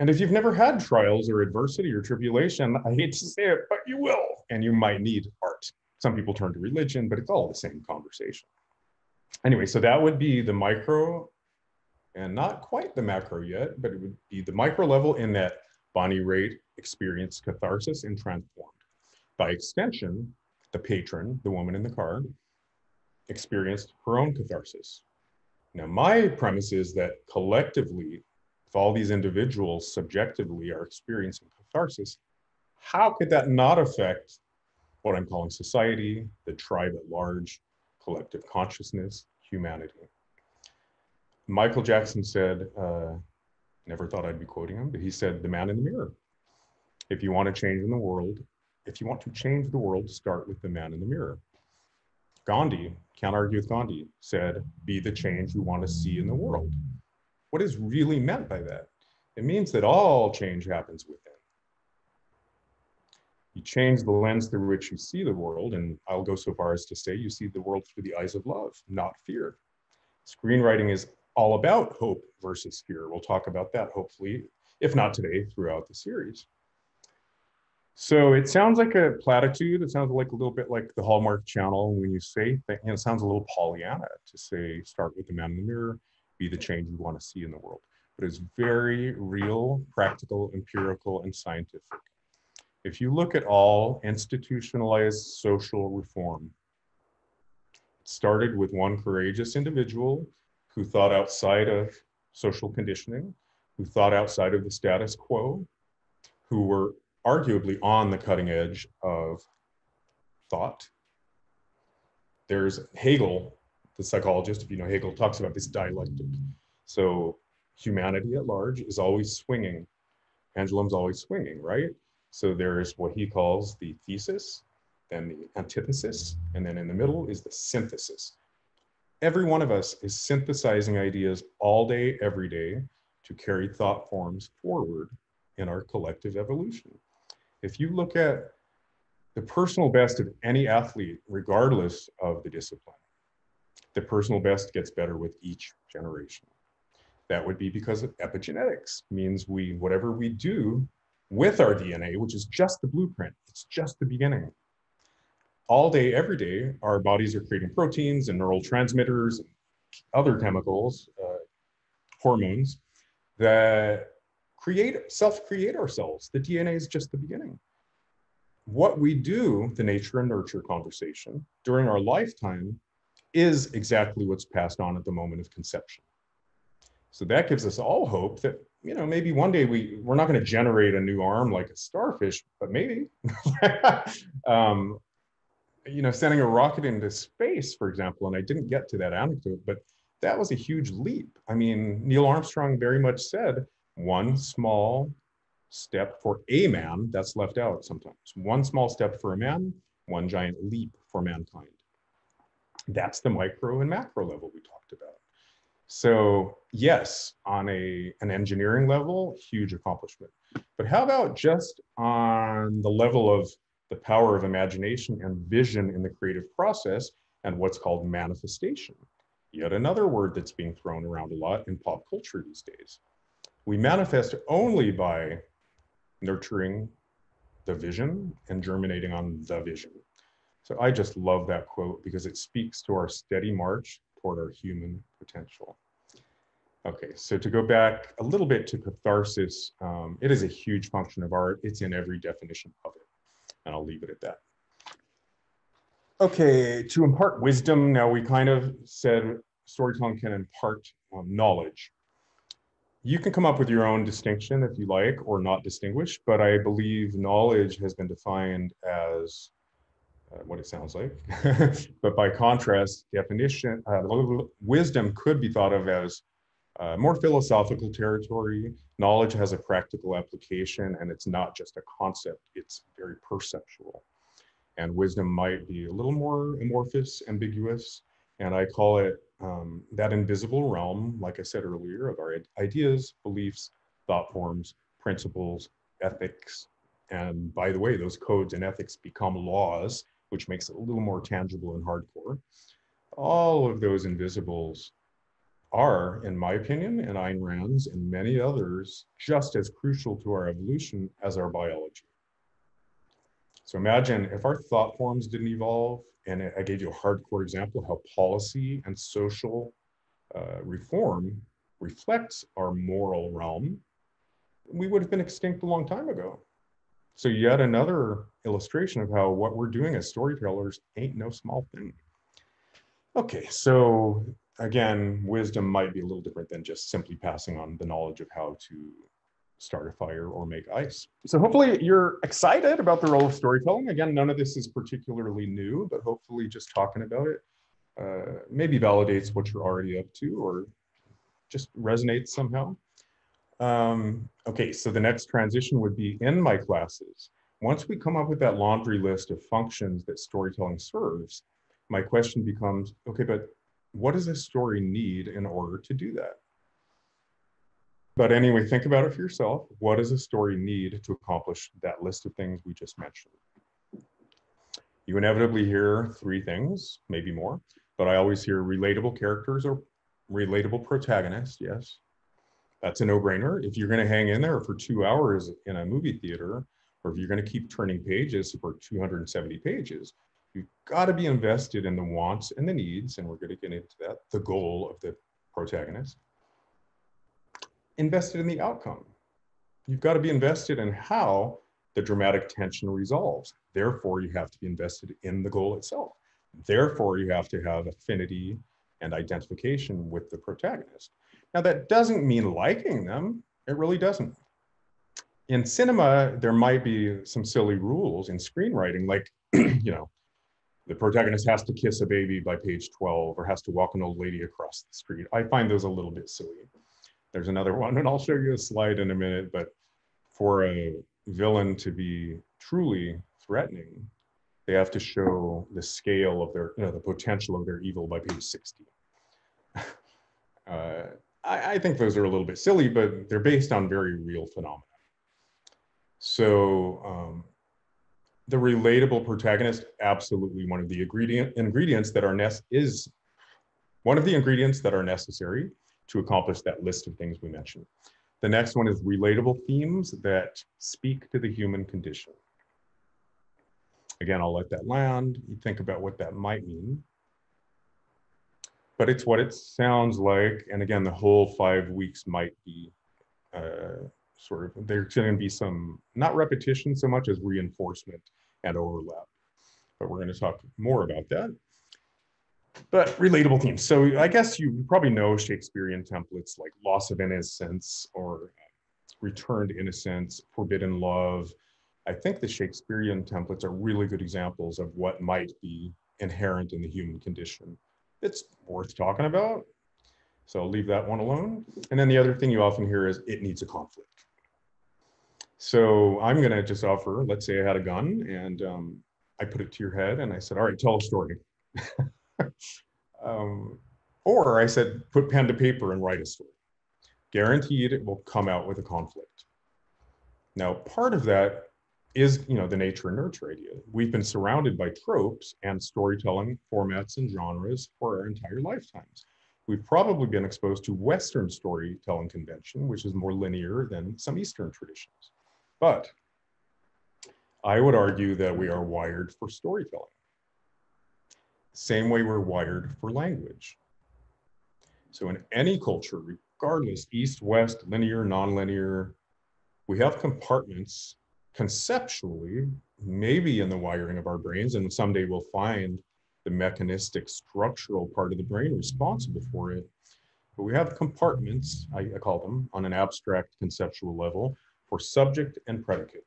And if you've never had trials or adversity or tribulation, I hate to say it, but you will, and you might need art. Some people turn to religion, but it's all the same conversation. Anyway, so that would be the micro and not quite the macro yet, but it would be the micro level in that Bonnie Raitt experienced catharsis and transformed. By extension, the patron, the woman in the car, experienced her own catharsis. Now, my premise is that collectively, if all these individuals subjectively are experiencing catharsis, how could that not affect what I'm calling society, the tribe at large, collective consciousness, humanity? Michael Jackson said, uh, Never thought I'd be quoting him, but he said, The man in the mirror. If you want to change in the world, if you want to change the world, start with the man in the mirror. Gandhi, can't argue with Gandhi, said, Be the change you want to see in the world. What is really meant by that? It means that all change happens within. You change the lens through which you see the world, and I'll go so far as to say you see the world through the eyes of love, not fear. Screenwriting is all about hope versus fear. We'll talk about that hopefully, if not today, throughout the series. So it sounds like a platitude. It sounds like a little bit like the Hallmark Channel when you say, it sounds a little Pollyanna to say, start with the man in the mirror, be the change you want to see in the world. But it's very real, practical, empirical, and scientific. If you look at all institutionalized social reform, it started with one courageous individual who thought outside of social conditioning, who thought outside of the status quo, who were arguably on the cutting edge of thought. There's Hegel, the psychologist, if you know Hegel, talks about this dialectic. So humanity at large is always swinging. Pendulum's always swinging, right? So there's what he calls the thesis, then the antithesis, and then in the middle is the synthesis. Every one of us is synthesizing ideas all day, every day to carry thought forms forward in our collective evolution. If you look at the personal best of any athlete, regardless of the discipline, the personal best gets better with each generation. That would be because of epigenetics, means we, whatever we do with our DNA, which is just the blueprint, it's just the beginning. All day, every day, our bodies are creating proteins and neural transmitters and other chemicals, uh, hormones that create, self-create ourselves. The DNA is just the beginning. What we do, the nature and nurture conversation, during our lifetime is exactly what's passed on at the moment of conception. So that gives us all hope that you know, maybe one day we we're not going to generate a new arm like a starfish, but maybe, um, you know, sending a rocket into space, for example. And I didn't get to that anecdote, but that was a huge leap. I mean, Neil Armstrong very much said one small step for a man that's left out sometimes. One small step for a man, one giant leap for mankind. That's the micro and macro level we talked about. So yes, on a, an engineering level, huge accomplishment. But how about just on the level of the power of imagination and vision in the creative process and what's called manifestation? Yet another word that's being thrown around a lot in pop culture these days. We manifest only by nurturing the vision and germinating on the vision. So I just love that quote because it speaks to our steady march toward our human potential. Okay, so to go back a little bit to catharsis, um, it is a huge function of art. It's in every definition of it, and I'll leave it at that. Okay, to impart wisdom, now we kind of said storytelling can impart um, knowledge. You can come up with your own distinction if you like, or not distinguish, but I believe knowledge has been defined as uh, what it sounds like. but by contrast, definition, uh, wisdom could be thought of as uh, more philosophical territory. Knowledge has a practical application and it's not just a concept, it's very perceptual. And wisdom might be a little more amorphous, ambiguous, and I call it um, that invisible realm, like I said earlier, of our ideas, beliefs, thought forms, principles, ethics. And by the way, those codes and ethics become laws which makes it a little more tangible and hardcore. All of those invisibles are, in my opinion, and Ayn Rand's and many others, just as crucial to our evolution as our biology. So imagine if our thought forms didn't evolve, and I gave you a hardcore example of how policy and social uh, reform reflects our moral realm, we would have been extinct a long time ago. So yet another illustration of how what we're doing as storytellers ain't no small thing. Okay, so again, wisdom might be a little different than just simply passing on the knowledge of how to start a fire or make ice. So hopefully you're excited about the role of storytelling. Again, none of this is particularly new, but hopefully just talking about it uh, maybe validates what you're already up to or just resonates somehow. Um, okay, so the next transition would be in my classes. Once we come up with that laundry list of functions that storytelling serves, my question becomes, okay, but what does a story need in order to do that? but anyway, think about it for yourself. What does a story need to accomplish that list of things we just mentioned? You inevitably hear three things, maybe more, but I always hear relatable characters or relatable protagonists, yes. That's a no-brainer. If you're gonna hang in there for two hours in a movie theater, or if you're gonna keep turning pages for 270 pages, you've gotta be invested in the wants and the needs, and we're gonna get into that, the goal of the protagonist. Invested in the outcome. You've gotta be invested in how the dramatic tension resolves. Therefore, you have to be invested in the goal itself. Therefore, you have to have affinity and identification with the protagonist. Now, that doesn't mean liking them. It really doesn't. In cinema, there might be some silly rules in screenwriting, like, you know, the protagonist has to kiss a baby by page 12 or has to walk an old lady across the street. I find those a little bit silly. There's another one, and I'll show you a slide in a minute, but for a villain to be truly threatening, they have to show the scale of their, you know, the potential of their evil by page 60. uh, I, I, think those are a little bit silly, but they're based on very real phenomena. So um, the relatable protagonist, absolutely one of the ingredient, ingredients that are nest is one of the ingredients that are necessary to accomplish that list of things we mentioned. The next one is relatable themes that speak to the human condition. Again, I'll let that land. You think about what that might mean. But it's what it sounds like. And again, the whole five weeks might be uh, sort of, there's going to be some, not repetition so much as reinforcement and overlap. But we're going to talk more about that. But relatable themes. So I guess you probably know Shakespearean templates like loss of innocence or returned innocence, forbidden love, I think the Shakespearean templates are really good examples of what might be inherent in the human condition. It's worth talking about. So leave that one alone. And then the other thing you often hear is it needs a conflict. So I'm going to just offer, let's say I had a gun and um, I put it to your head and I said, all right, tell a story. um, or I said, put pen to paper and write a story. Guaranteed it will come out with a conflict. Now, part of that is you know the nature and nurture idea. We've been surrounded by tropes and storytelling formats and genres for our entire lifetimes. We've probably been exposed to Western storytelling convention, which is more linear than some Eastern traditions. But I would argue that we are wired for storytelling. Same way we're wired for language. So in any culture, regardless, East, West, linear, nonlinear, we have compartments conceptually, maybe in the wiring of our brains, and someday we'll find the mechanistic structural part of the brain responsible for it. But we have compartments, I, I call them, on an abstract conceptual level for subject and predicate.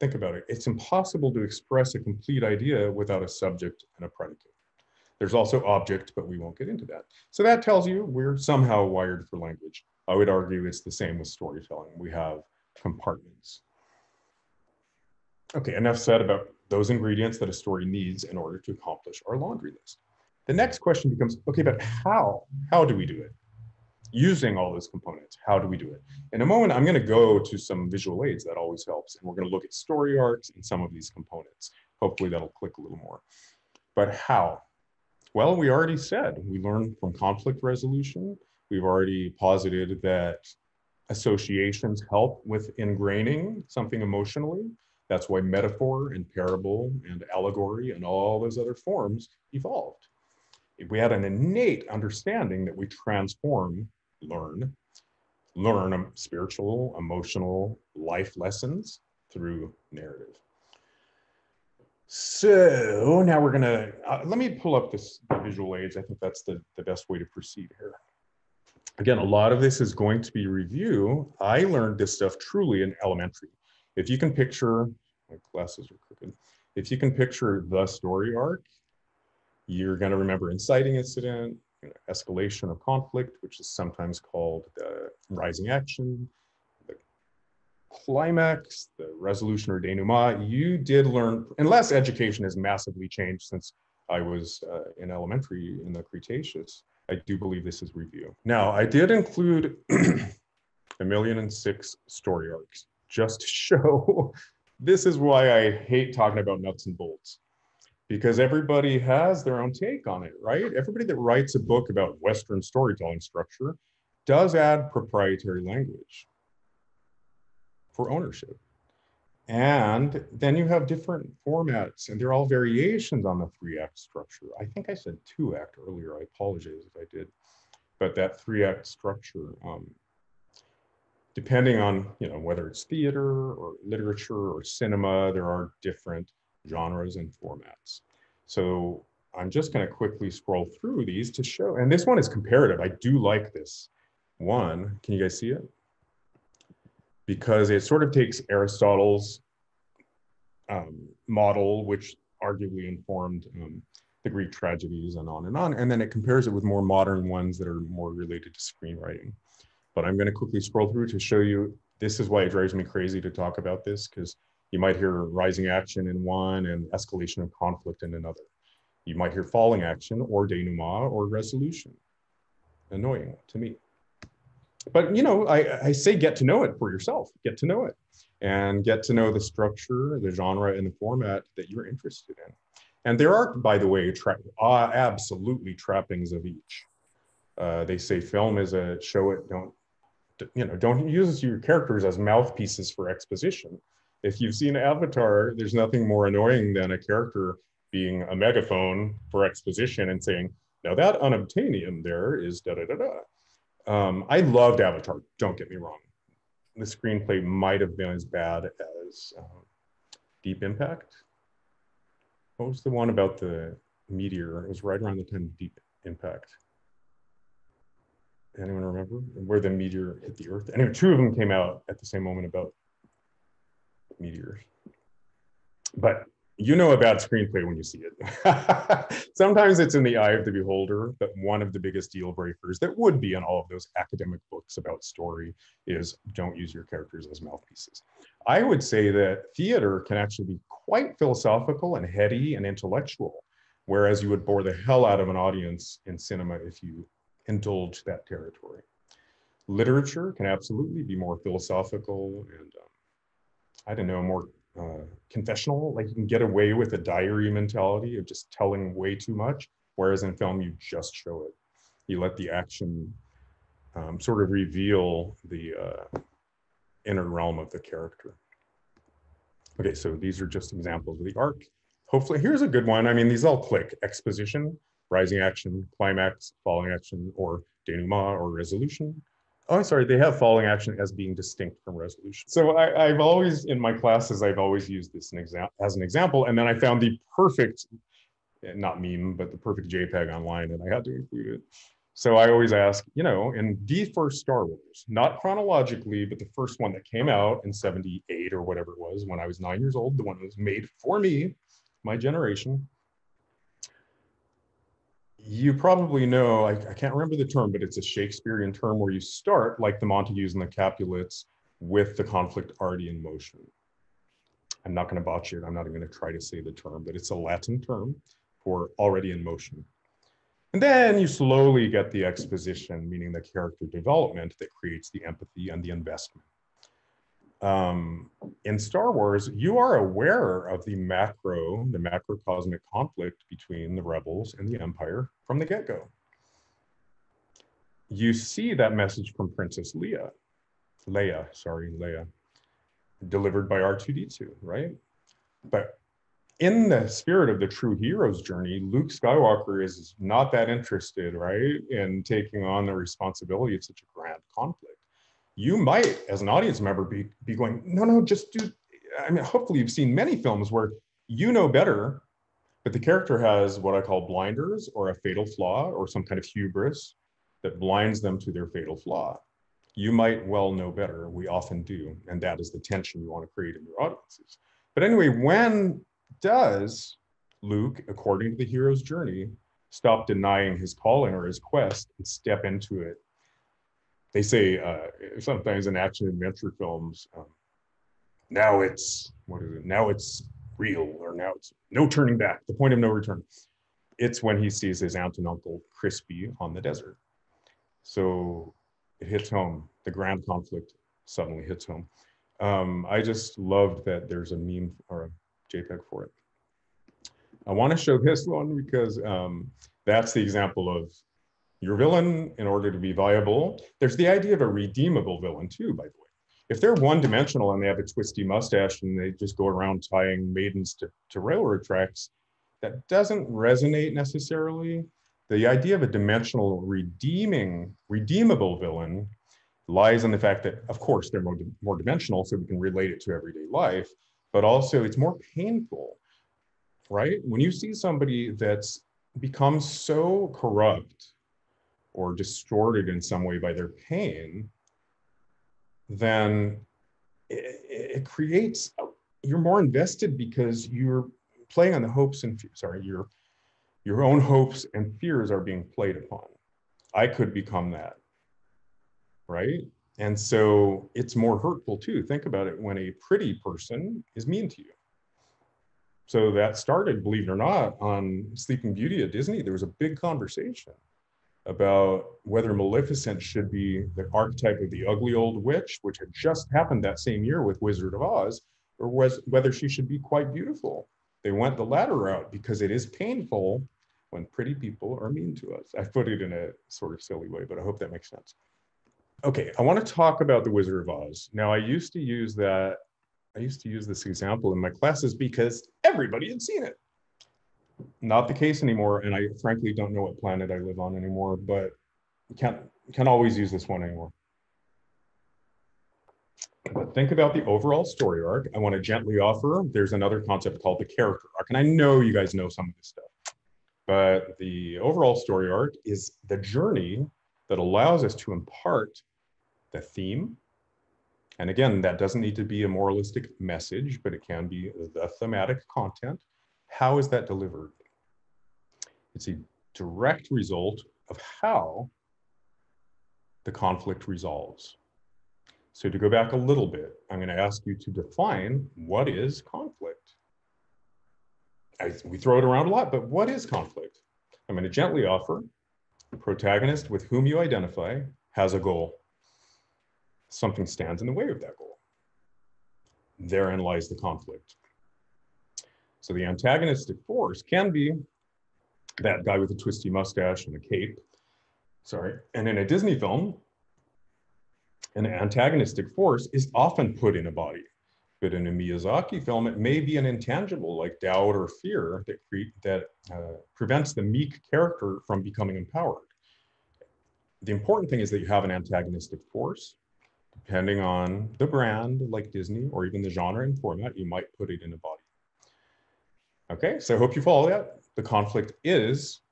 Think about it. It's impossible to express a complete idea without a subject and a predicate. There's also object, but we won't get into that. So that tells you we're somehow wired for language. I would argue it's the same with storytelling. We have compartments. Okay, enough said about those ingredients that a story needs in order to accomplish our laundry list. The next question becomes, okay, but how? How do we do it? Using all those components, how do we do it? In a moment, I'm gonna go to some visual aids that always helps, and we're gonna look at story arcs and some of these components. Hopefully that'll click a little more. But how? Well, we already said, we learn from conflict resolution. We've already posited that associations help with ingraining something emotionally. That's why metaphor and parable and allegory and all those other forms evolved. If we had an innate understanding that we transform, learn, learn spiritual, emotional life lessons through narrative. So now we're gonna, uh, let me pull up this visual aids. I think that's the, the best way to proceed here. Again, a lot of this is going to be review. I learned this stuff truly in elementary. If you can picture, my glasses are crooked. If you can picture the story arc, you're going to remember inciting incident, you know, escalation of conflict, which is sometimes called the rising action, the climax, the resolution or denouement. You did learn, unless education has massively changed since I was uh, in elementary in the Cretaceous, I do believe this is review. Now, I did include a million and six story arcs, just to show this is why I hate talking about nuts and bolts because everybody has their own take on it, right? Everybody that writes a book about Western storytelling structure does add proprietary language for ownership. And then you have different formats, and they're all variations on the three act structure. I think I said two act earlier. I apologize if I did. But that three act structure, um, depending on you know whether it's theater or literature or cinema, there are different genres and formats. So I'm just going to quickly scroll through these to show, and this one is comparative. I do like this one. Can you guys see it? Because it sort of takes Aristotle's um, model, which arguably informed um, the Greek tragedies and on and on, and then it compares it with more modern ones that are more related to screenwriting. But I'm going to quickly scroll through to show you, this is why it drives me crazy to talk about this, because you might hear rising action in one and escalation of conflict in another. You might hear falling action or denouement or resolution. Annoying to me. But you know, I, I say get to know it for yourself. Get to know it and get to know the structure, the genre, and the format that you're interested in. And there are, by the way, tra- uh, absolutely trappings of each. Uh, they say film is a show it, don't, you know, don't use your characters as mouthpieces for exposition if you've seen Avatar, there's nothing more annoying than a character being a megaphone for exposition and saying, now that unobtainium there is da da da da. Um, I loved Avatar, don't get me wrong. The screenplay might have been as bad as um, Deep Impact. What was the one about the meteor? It was right around the time of Deep Impact. Anyone remember where the meteor hit the Earth? Anyway, two of them came out at the same moment about meteors. But you know a bad screenplay when you see it. Sometimes it's in the eye of the beholder, but one of the biggest deal breakers that would be in all of those academic books about story is don't use your characters as mouthpieces. I would say that theater can actually be quite philosophical and heady and intellectual, whereas you would bore the hell out of an audience in cinema if you indulge that territory. Literature can absolutely be more philosophical and um, I don't know, more uh, confessional. Like you can get away with a diary mentality of just telling way too much, whereas in film you just show it. You let the action um, sort of reveal the uh, inner realm of the character. Okay, so these are just examples of the arc. Hopefully, here's a good one. I mean, these all click: exposition, rising action, climax, falling action, or denouement or resolution. Oh, I'm sorry. They have falling action as being distinct from resolution. So I, have always, in my classes, I've always used this an as an example. And then I found the perfect, eh, not meme, but the perfect JPEG online, and I had to include it. So I always ask, you know, in the first Star Wars, not chronologically, but the first one that came out in 78 or whatever it was when I was nine years old, the one that was made for me, my generation you probably know, I, I, can't remember the term, but it's a Shakespearean term where you start like the Montagues and the Capulets with the conflict already in motion. I'm not going to botch it. I'm not even going to try to say the term, but it's a Latin term for already in motion. And then you slowly get the exposition, meaning the character development that creates the empathy and the investment um, in Star Wars, you are aware of the macro, the macrocosmic conflict between the rebels and the Empire from the get-go. You see that message from Princess Leia, Leia, sorry, Leia, delivered by R2D2, right? But in the spirit of the true hero's journey, Luke Skywalker is not that interested, right, in taking on the responsibility of such a grand conflict you might, as an audience member, be, be going, no, no, just do. I mean, hopefully you've seen many films where you know better, but the character has what I call blinders or a fatal flaw or some kind of hubris that blinds them to their fatal flaw. You might well know better. We often do. And that is the tension you want to create in your audiences. But anyway, when does Luke, according to the hero's journey, stop denying his calling or his quest and step into it they say uh, sometimes in action adventure films, um, now it's what is it? Now it's real, or now it's no turning back. The point of no return. It's when he sees his aunt and uncle Crispy on the desert. So it hits home. The grand conflict suddenly hits home. Um, I just loved that there's a meme or a JPEG for it. I want to show this one because um, that's the example of your villain in order to be viable. There's the idea of a redeemable villain too, by the way. If they're one dimensional and they have a twisty mustache and they just go around tying maidens to, to railroad tracks, that doesn't resonate necessarily. The idea of a dimensional redeeming, redeemable villain lies in the fact that, of course, they're more, more dimensional, so we can relate it to everyday life, but also it's more painful, right? When you see somebody that's become so corrupt or distorted in some way by their pain, then it, it creates, you're more invested because you're playing on the hopes and, sorry, your, your own hopes and fears are being played upon. I could become that right? And so it's more hurtful too. Think about it when a pretty person is mean to you. So that started, believe it or not, on Sleeping Beauty at Disney. There was a big conversation about whether Maleficent should be the archetype of the ugly old witch, which had just happened that same year with Wizard of Oz, or was whether she should be quite beautiful. They went the latter route because it is painful when pretty people are mean to us. I put it in a sort of silly way, but I hope that makes sense. Okay, I want to talk about the Wizard of Oz. Now, I used to use that, I used to use this example in my classes because everybody had seen it. Not the case anymore, and I frankly don't know what planet I live on anymore, but can't, can't always use this one anymore. But think about the overall story arc. I want to gently offer, there's another concept called the character arc, and I know you guys know some of this stuff. But the overall story arc is the journey that allows us to impart the theme. And again, that doesn't need to be a moralistic message, but it can be the thematic content. How is that delivered? It's a direct result of how the conflict resolves. So to go back a little bit, I'm going to ask you to define what is conflict. I, we throw it around a lot, but what is conflict? I'm going to gently offer the protagonist with whom you identify has a goal. Something stands in the way of that goal. Therein lies the conflict. So the antagonistic force can be that guy with a twisty mustache and a cape. Sorry. And in a Disney film, an antagonistic force is often put in a body. But in a Miyazaki film, it may be an intangible like doubt or fear that, that uh, prevents the meek character from becoming empowered. The important thing is that you have an antagonistic force. Depending on the brand, like Disney, or even the genre and format, you might put it in a body. Okay, so I hope you follow that. The conflict is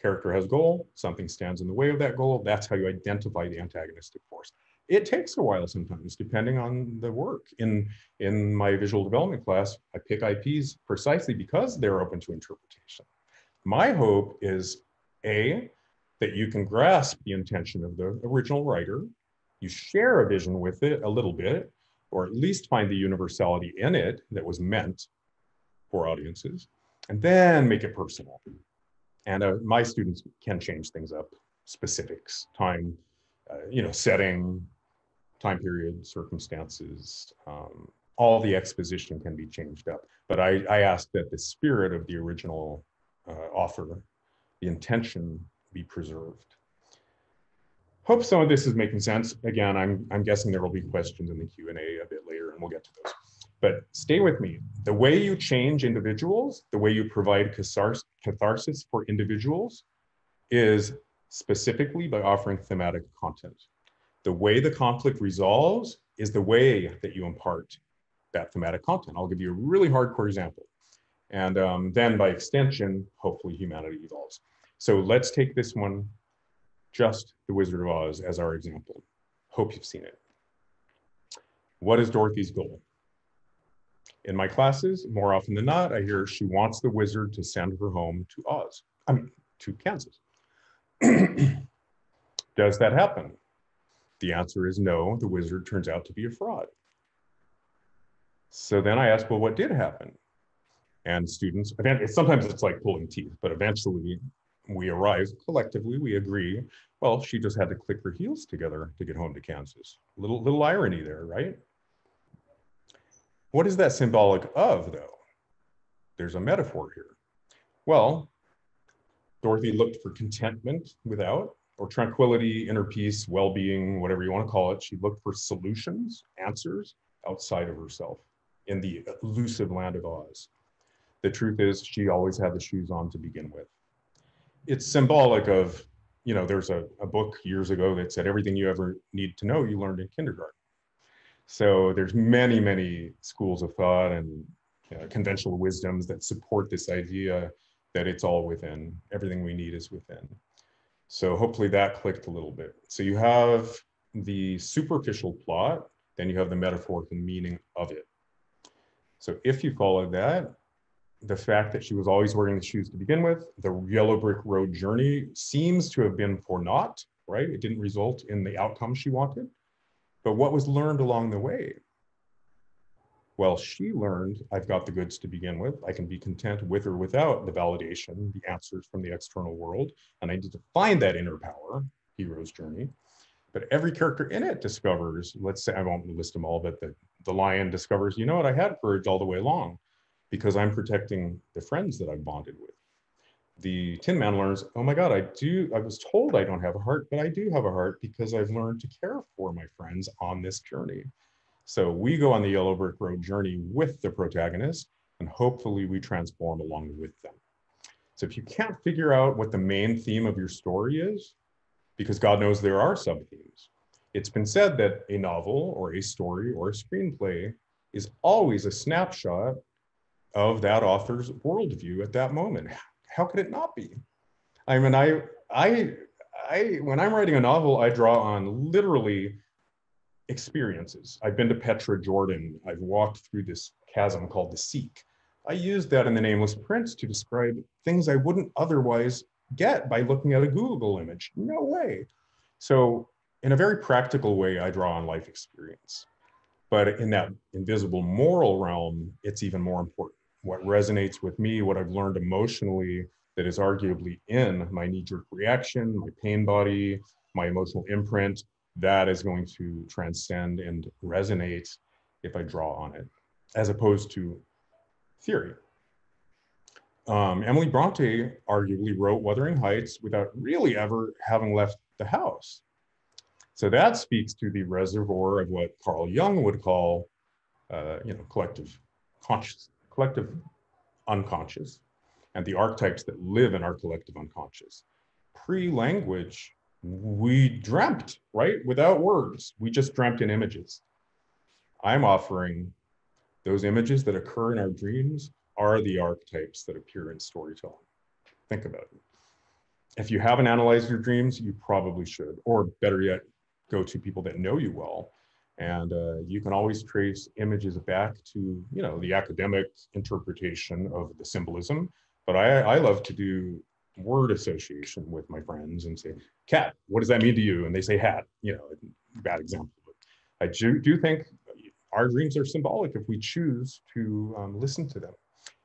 character has goal, something stands in the way of that goal. That's how you identify the antagonistic force. It takes a while sometimes, depending on the work. In, in my visual development class, I pick IPs precisely because they're open to interpretation. My hope is A, that you can grasp the intention of the original writer, you share a vision with it a little bit, or at least find the universality in it that was meant for audiences, and then make it personal. And uh, my students can change things up, specifics, time, uh, you know, setting, time period, circumstances, um, all the exposition can be changed up. But I, I ask that the spirit of the original uh, author, the intention be preserved. Hope some of this is making sense. Again, I'm, I'm guessing there will be questions in the Q&A a bit later and we'll get to those. But stay with me. The way you change individuals, the way you provide catharsis for individuals is specifically by offering thematic content. The way the conflict resolves is the way that you impart that thematic content. I'll give you a really hardcore example. And um, then by extension, hopefully humanity evolves. So let's take this one, just The Wizard of Oz as our example. Hope you've seen it. What is Dorothy's goal? In my classes, more often than not, I hear she wants the wizard to send her home to Oz, I mean, to Kansas. Does that happen? The answer is no, the wizard turns out to be a fraud. So then I ask, well, what did happen? And students, sometimes it's like pulling teeth, but eventually we arrive collectively, we agree, well, she just had to click her heels together to get home to Kansas. Little, little irony there, right? What is that symbolic of, though? There's a metaphor here. Well, Dorothy looked for contentment without, or tranquility, inner peace, well being, whatever you want to call it. She looked for solutions, answers outside of herself in the elusive land of Oz. The truth is, she always had the shoes on to begin with. It's symbolic of, you know, there's a, a book years ago that said everything you ever need to know you learned in kindergarten. So there's many, many schools of thought and uh, conventional wisdoms that support this idea that it's all within, everything we need is within. So hopefully that clicked a little bit. So you have the superficial plot, then you have the metaphorical meaning of it. So if you follow that, the fact that she was always wearing the shoes to begin with, the yellow brick road journey seems to have been for naught, right? It didn't result in the outcome she wanted. But what was learned along the way? Well, she learned I've got the goods to begin with. I can be content with or without the validation, the answers from the external world. And I need to find that inner power, hero's journey. But every character in it discovers, let's say, I won't list them all, but the, the lion discovers, you know what, I had courage all the way along because I'm protecting the friends that I've bonded with. The Tin Man learns, oh my God, I do, I was told I don't have a heart, but I do have a heart because I've learned to care for my friends on this journey. So we go on the yellow brick road journey with the protagonist and hopefully we transform along with them. So if you can't figure out what the main theme of your story is, because God knows there are sub themes, it's been said that a novel or a story or a screenplay is always a snapshot of that author's worldview at that moment. How could it not be? I mean, I, I, I, when I'm writing a novel, I draw on literally experiences. I've been to Petra, Jordan. I've walked through this chasm called the Siq. I used that in the Nameless Prince to describe things I wouldn't otherwise get by looking at a Google image. No way. So, in a very practical way, I draw on life experience. But in that invisible moral realm, it's even more important what resonates with me, what I've learned emotionally that is arguably in my knee jerk reaction, my pain body, my emotional imprint, that is going to transcend and resonate if I draw on it, as opposed to theory. Um, Emily Bronte arguably wrote Wuthering Heights without really ever having left the house. So that speaks to the reservoir of what Carl Jung would call, uh, you know, collective consciousness collective unconscious and the archetypes that live in our collective unconscious. Pre language, we dreamt, right? Without words, we just dreamt in images. I'm offering those images that occur in our dreams are the archetypes that appear in storytelling. Think about it. If you haven't analyzed your dreams, you probably should, or better yet, go to people that know you well and uh, you can always trace images back to, you know, the academic interpretation of the symbolism. But I, I love to do word association with my friends and say, cat, what does that mean to you? And they say hat, you know, bad example. But I do, do think our dreams are symbolic if we choose to um, listen to them.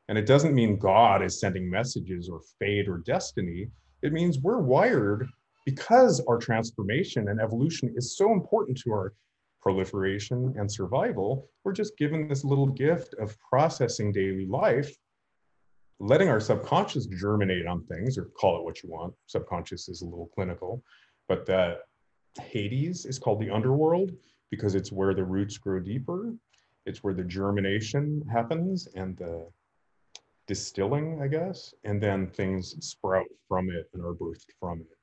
And it doesn't mean God is sending messages or fate or destiny. It means we're wired because our transformation and evolution is so important to our proliferation and survival, we're just given this little gift of processing daily life, letting our subconscious germinate on things, or call it what you want. Subconscious is a little clinical, but that Hades is called the underworld because it's where the roots grow deeper. It's where the germination happens and the distilling, I guess, and then things sprout from it and are birthed from it.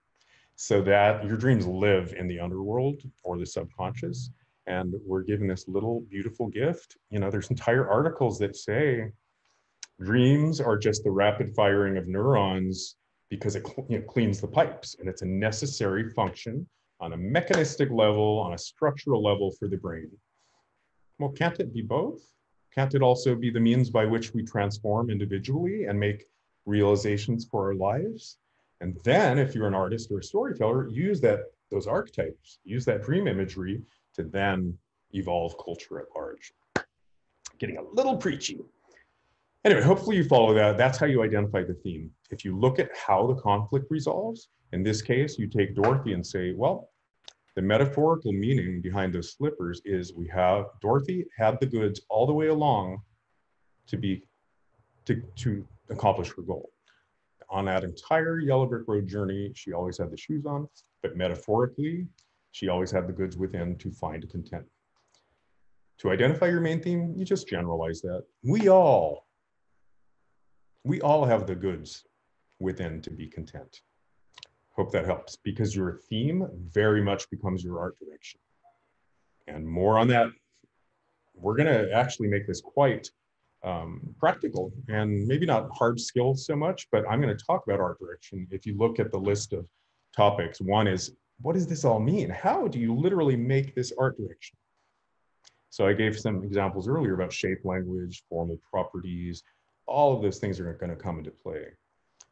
So that your dreams live in the underworld or the subconscious and we're given this little beautiful gift. You know, there's entire articles that say dreams are just the rapid firing of neurons because it you know, cleans the pipes and it's a necessary function on a mechanistic level, on a structural level for the brain. Well, can't it be both? Can't it also be the means by which we transform individually and make realizations for our lives? And then if you're an artist or a storyteller, use that those archetypes, use that dream imagery to then evolve culture at large. Getting a little preachy. Anyway, hopefully you follow that. That's how you identify the theme. If you look at how the conflict resolves, in this case, you take Dorothy and say, well, the metaphorical meaning behind those slippers is we have Dorothy had the goods all the way along to be to, to accomplish her goal. On that entire yellow brick road journey, she always had the shoes on, but metaphorically, she always had the goods within to find content. To identify your main theme, you just generalize that. We all, we all have the goods within to be content. Hope that helps because your theme very much becomes your art direction. And more on that. We're going to actually make this quite um, practical and maybe not hard skills so much, but I'm going to talk about art direction. If you look at the list of topics, one is what does this all mean? How do you literally make this art direction? So I gave some examples earlier about shape language, formal properties, all of those things are going to come into play.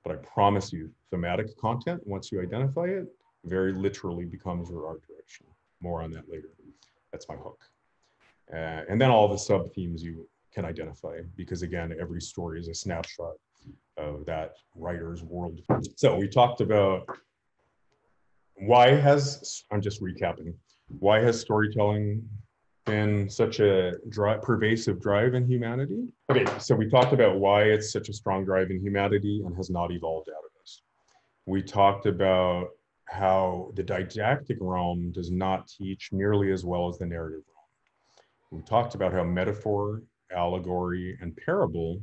But I promise you, thematic content, once you identify it, very literally becomes your art direction. More on that later. That's my hook. Uh, and then all the sub themes you can identify, because again, every story is a snapshot of that writer's world. So we talked about why has, I'm just recapping, why has storytelling been such a pervasive drive in humanity? Okay, so we talked about why it's such a strong drive in humanity and has not evolved out of us. We talked about how the didactic realm does not teach nearly as well as the narrative realm. We talked about how metaphor, allegory, and parable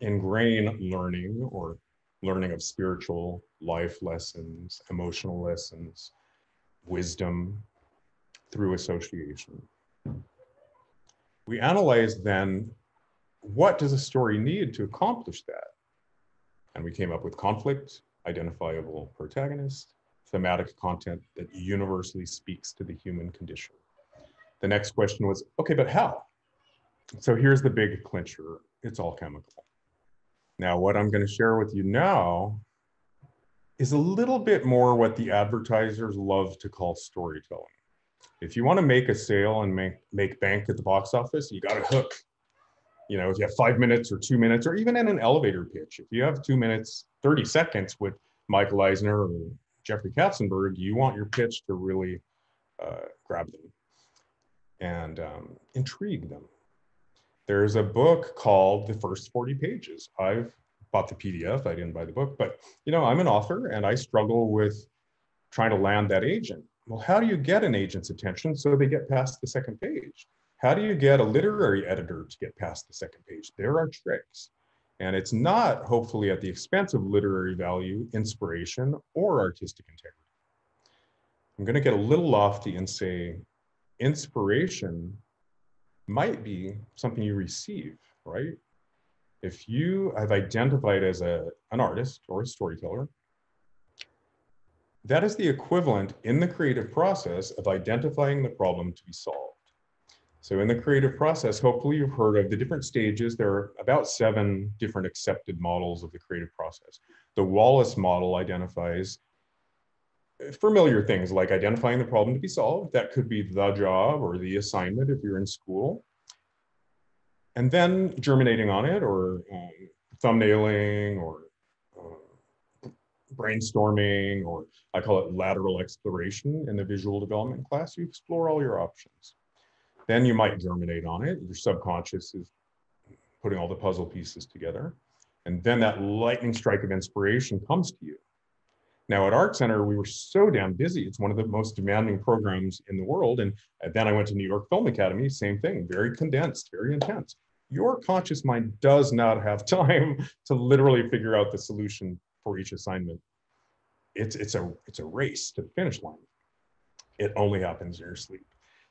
ingrain learning or learning of spiritual life lessons, emotional lessons, wisdom, through association. We analyze then what does a story need to accomplish that? And we came up with conflict, identifiable protagonist, thematic content that universally speaks to the human condition. The next question was, okay, but how? So here's the big clincher. It's all chemical. Now, what I'm going to share with you now is a little bit more what the advertisers love to call storytelling if you want to make a sale and make, make bank at the box office, you got to hook. You know, if you have five minutes or two minutes, or even in an elevator pitch, if you have two minutes, 30 seconds with Michael Eisner or Jeffrey Katzenberg, you want your pitch to really uh, grab them and um, intrigue them. There's a book called The First 40 Pages. I've bought the PDF, I didn't buy the book, but you know, I'm an author and I struggle with trying to land that agent well, how do you get an agent's attention so they get past the second page? How do you get a literary editor to get past the second page? There are tricks. And it's not hopefully at the expense of literary value, inspiration, or artistic integrity. I'm going to get a little lofty and say inspiration might be something you receive, right? If you have identified as a, an artist or a storyteller, that is the equivalent in the creative process of identifying the problem to be solved. So in the creative process, hopefully you've heard of the different stages. There are about seven different accepted models of the creative process. The Wallas model identifies familiar things like identifying the problem to be solved. That could be the job or the assignment if you're in school. And then germinating on it or um, thumbnailing or brainstorming, or I call it lateral exploration in the visual development class. You explore all your options. Then you might germinate on it. Your subconscious is putting all the puzzle pieces together. And then that lightning strike of inspiration comes to you. Now at Art Center, we were so damn busy. It's one of the most demanding programs in the world. And then I went to New York Film Academy, same thing, very condensed, very intense. Your conscious mind does not have time to literally figure out the solution for each assignment. It's it's a it's a race to the finish line. It only happens in your sleep.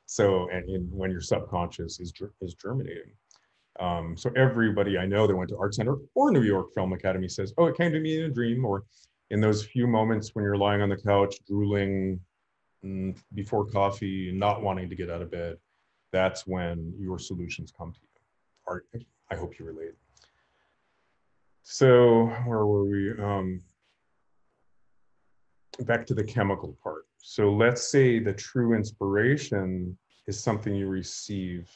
So and when your subconscious is is germinating. Um, so everybody I know that went to Art Center or New York Film Academy says, "Oh, it came to me in a dream," or in those few moments when you're lying on the couch, drooling mm, before coffee, not wanting to get out of bed. That's when your solutions come to you. I hope you relate. So where were we? Um, back to the chemical part. So let's say the true inspiration is something you receive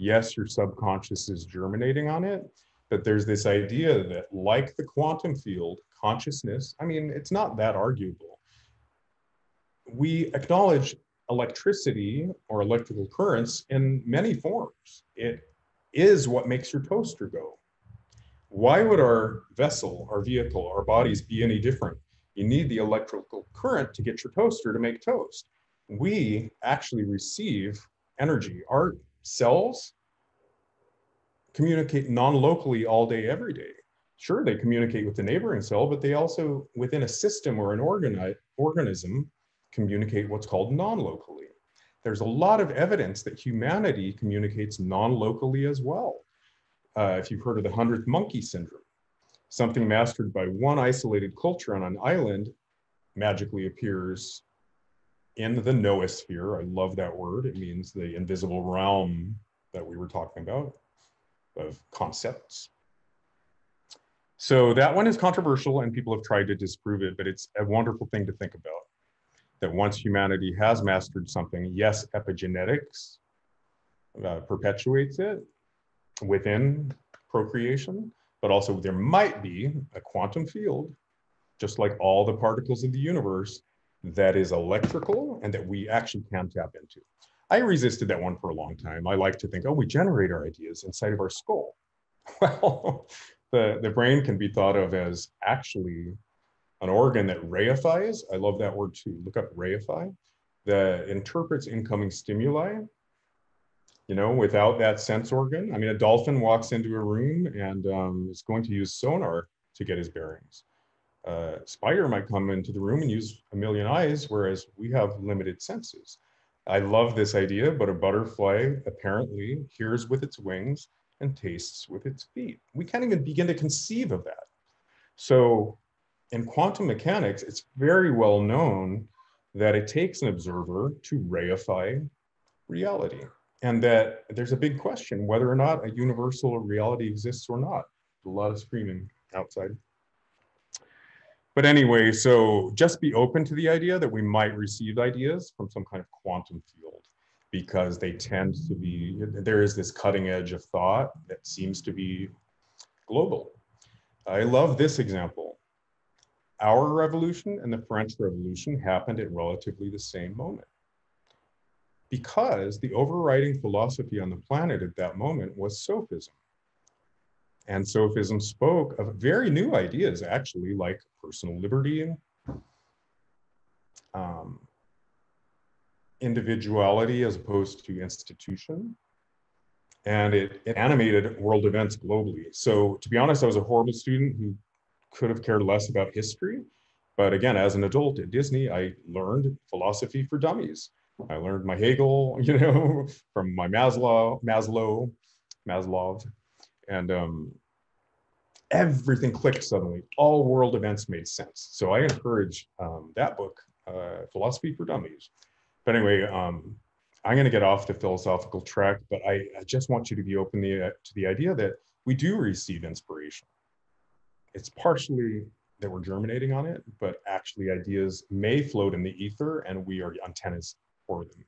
Yes, your subconscious is germinating on it, but there's this idea that, like the quantum field, consciousness, I mean, it's not that arguable. We acknowledge electricity or electrical currents in many forms. It is what makes your toaster go. Why would our vessel, our vehicle, our bodies be any different? You need the electrical current to get your toaster to make toast. We actually receive energy. Our cells communicate non-locally all day, every day. Sure, they communicate with the neighboring cell, but they also, within a system or an organi organism, communicate what's called non-locally. There's a lot of evidence that humanity communicates non-locally as well. Uh, if you've heard of the 100th monkey syndrome, something mastered by one isolated culture on an island magically appears in the noosphere. I love that word. It means the invisible realm that we were talking about of concepts. So that one is controversial and people have tried to disprove it, but it's a wonderful thing to think about. That once humanity has mastered something, yes, epigenetics uh, perpetuates it within procreation, but also there might be a quantum field, just like all the particles of the universe, that is electrical and that we actually can tap into. I resisted that one for a long time. I like to think, oh, we generate our ideas inside of our skull. Well, the, the brain can be thought of as actually an organ that reifies. I love that word too. Look up reify. That interprets incoming stimuli. You know, without that sense organ, I mean, a dolphin walks into a room and um, is going to use sonar to get his bearings. Uh, spider might come into the room and use a million eyes, whereas we have limited senses. I love this idea, but a butterfly apparently hears with its wings and tastes with its feet. We can't even begin to conceive of that. So in quantum mechanics, it's very well known that it takes an observer to reify reality. And that there's a big question whether or not a universal reality exists or not. A lot of screaming outside. But anyway, so just be open to the idea that we might receive ideas from some kind of quantum field because they tend to be, there is this cutting edge of thought that seems to be global. I love this example. Our revolution and the French Revolution happened at relatively the same moment because the overriding philosophy on the planet at that moment was sophism. And sophism spoke of very new ideas, actually, like personal liberty, um, individuality as opposed to institution. And it, it animated world events globally. So, to be honest, I was a horrible student who could have cared less about history. But again, as an adult at Disney, I learned philosophy for dummies. I learned my Hegel, you know, from my Maslow, Maslow, Maslov, and um, everything clicked suddenly. All world events made sense. So I encourage um, that book, uh, Philosophy for Dummies. But anyway, um, I'm going to get off the philosophical track, but I, I just want you to be open the, uh, to the idea that we do receive inspiration. It's partially that we're germinating on it, but actually ideas may float in the ether and we are antennas for them.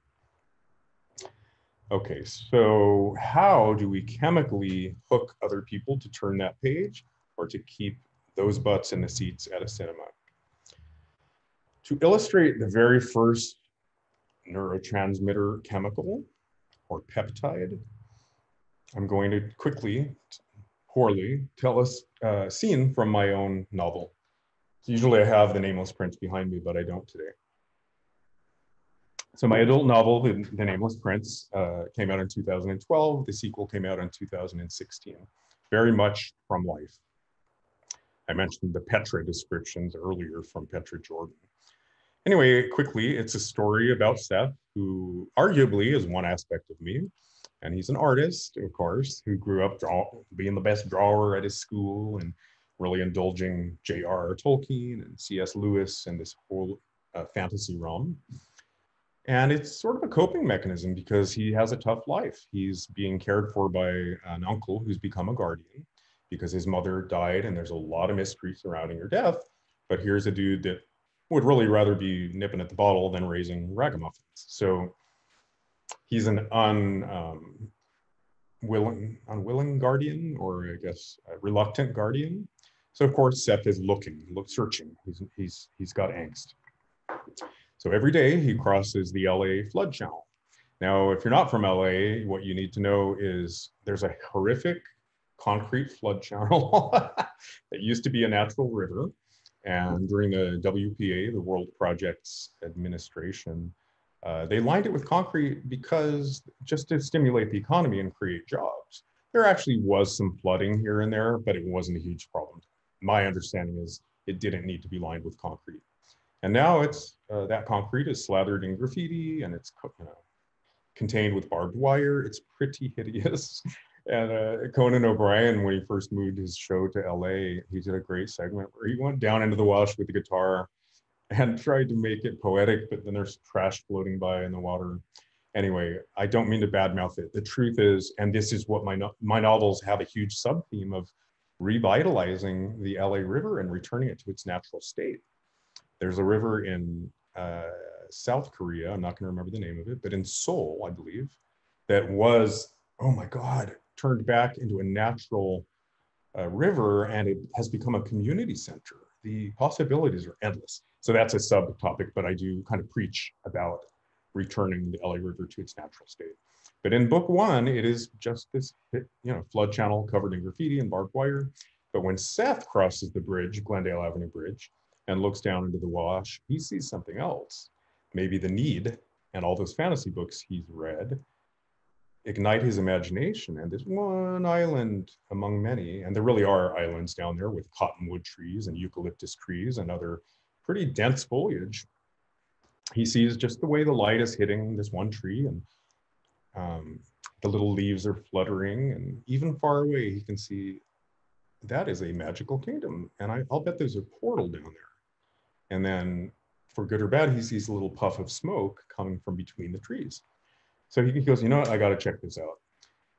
Okay, so how do we chemically hook other people to turn that page? or to keep those butts in the seats at a cinema. To illustrate the very first neurotransmitter chemical or peptide, I'm going to quickly, poorly, tell us a scene from my own novel. Usually I have the Nameless Prince behind me, but I don't today. So my adult novel, The, the Nameless Prince, uh, came out in 2012. The sequel came out in 2016. Very much from life. I mentioned the Petra descriptions earlier from Petra Jordan. Anyway, quickly, it's a story about Seth, who arguably is one aspect of me. And he's an artist, of course, who grew up draw, being the best drawer at his school and really indulging J.R.R. Tolkien and C.S. Lewis and this whole uh, fantasy realm. And it's sort of a coping mechanism because he has a tough life. He's being cared for by an uncle who's become a guardian because his mother died and there's a lot of mystery surrounding her death. But here's a dude that would really rather be nipping at the bottle than raising ragamuffins. So he's an un, um, unwilling, unwilling guardian, or I guess a reluctant guardian. So of course, Seth is looking, look, searching. He's, he's, he's got angst. So every day he crosses the LA flood channel. Now, if you're not from LA, what you need to know is there's a horrific concrete flood channel that used to be a natural river. And during the WPA, the World Projects Administration, uh, they lined it with concrete because just to stimulate the economy and create jobs. There actually was some flooding here and there, but it wasn't a huge problem. My understanding is it didn't need to be lined with concrete. And now it's uh, that concrete is slathered in graffiti and it's you know, contained with barbed wire. It's pretty hideous. And uh, Conan O'Brien, when he first moved his show to LA, he did a great segment where he went down into the wash with the guitar and tried to make it poetic, but then there's trash floating by in the water. Anyway, I don't mean to badmouth it. The truth is, and this is what my, no my novels have a huge sub theme of revitalizing the LA River and returning it to its natural state. There's a river in uh, South Korea, I'm not going to remember the name of it, but in Seoul, I believe, that was, oh my God, turned back into a natural uh, river and it has become a community center. The possibilities are endless. So that's a subtopic, but I do kind of preach about returning the LA River to its natural state. But in book one, it is just this you know flood channel covered in graffiti and barbed wire. But when Seth crosses the bridge, Glendale Avenue Bridge, and looks down into the wash, he sees something else. Maybe the need and all those fantasy books he's read ignite his imagination. And there's one island among many, and there really are islands down there with cottonwood trees and eucalyptus trees and other pretty dense foliage. He sees just the way the light is hitting this one tree and um, the little leaves are fluttering and even far away he can see that is a magical kingdom. And I, I'll bet there's a portal down there. And then for good or bad, he sees a little puff of smoke coming from between the trees. So he goes, you know what, I gotta check this out.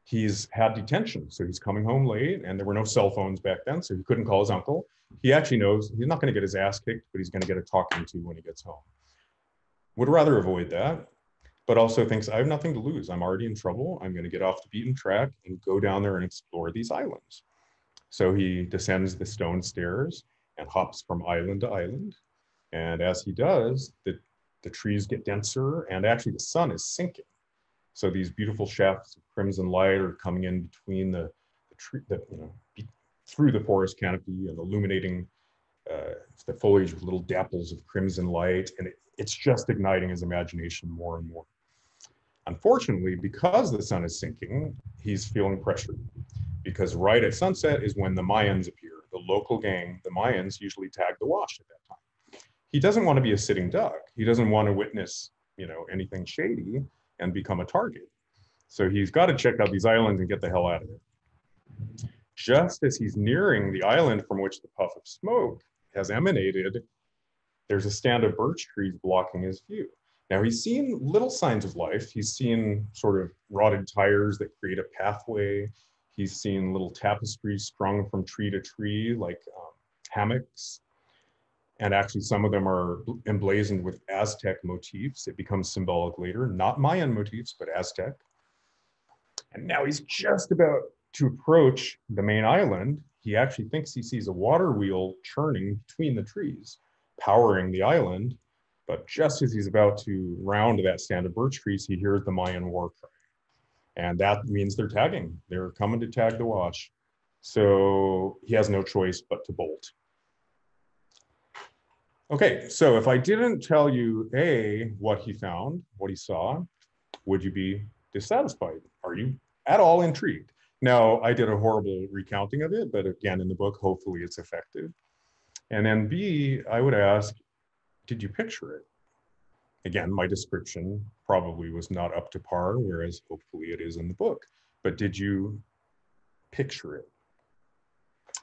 He's had detention, so he's coming home late and there were no cell phones back then, so he couldn't call his uncle. He actually knows he's not gonna get his ass kicked, but he's gonna get a talking to when he gets home. Would rather avoid that, but also thinks I have nothing to lose. I'm already in trouble. I'm gonna get off the beaten track and go down there and explore these islands. So he descends the stone stairs and hops from island to island. And as he does, the, the trees get denser and actually the sun is sinking. So these beautiful shafts of crimson light are coming in between the, the tree, the, you know, be, through the forest canopy and illuminating uh, the foliage with little dapples of crimson light. And it, it's just igniting his imagination more and more. Unfortunately, because the sun is sinking, he's feeling pressured because right at sunset is when the Mayans appear. The local gang, the Mayans usually tag the wash at. He doesn't want to be a sitting duck. He doesn't want to witness, you know, anything shady and become a target. So he's got to check out these islands and get the hell out of it. Just as he's nearing the island from which the puff of smoke has emanated, there's a stand of birch trees blocking his view. Now he's seen little signs of life. He's seen sort of rotted tires that create a pathway. He's seen little tapestries strung from tree to tree, like um, hammocks and actually some of them are emblazoned with Aztec motifs. It becomes symbolic later, not Mayan motifs, but Aztec. And now he's just about to approach the main island. He actually thinks he sees a water wheel churning between the trees, powering the island. But just as he's about to round that stand of birch trees, he hears the Mayan war cry. And that means they're tagging. They're coming to tag the wash. So he has no choice but to bolt. Okay, so if I didn't tell you A, what he found, what he saw, would you be dissatisfied? Are you at all intrigued? Now, I did a horrible recounting of it, but again, in the book, hopefully it's effective. And then B, I would ask, did you picture it? Again, my description probably was not up to par, whereas hopefully it is in the book. But did you picture it?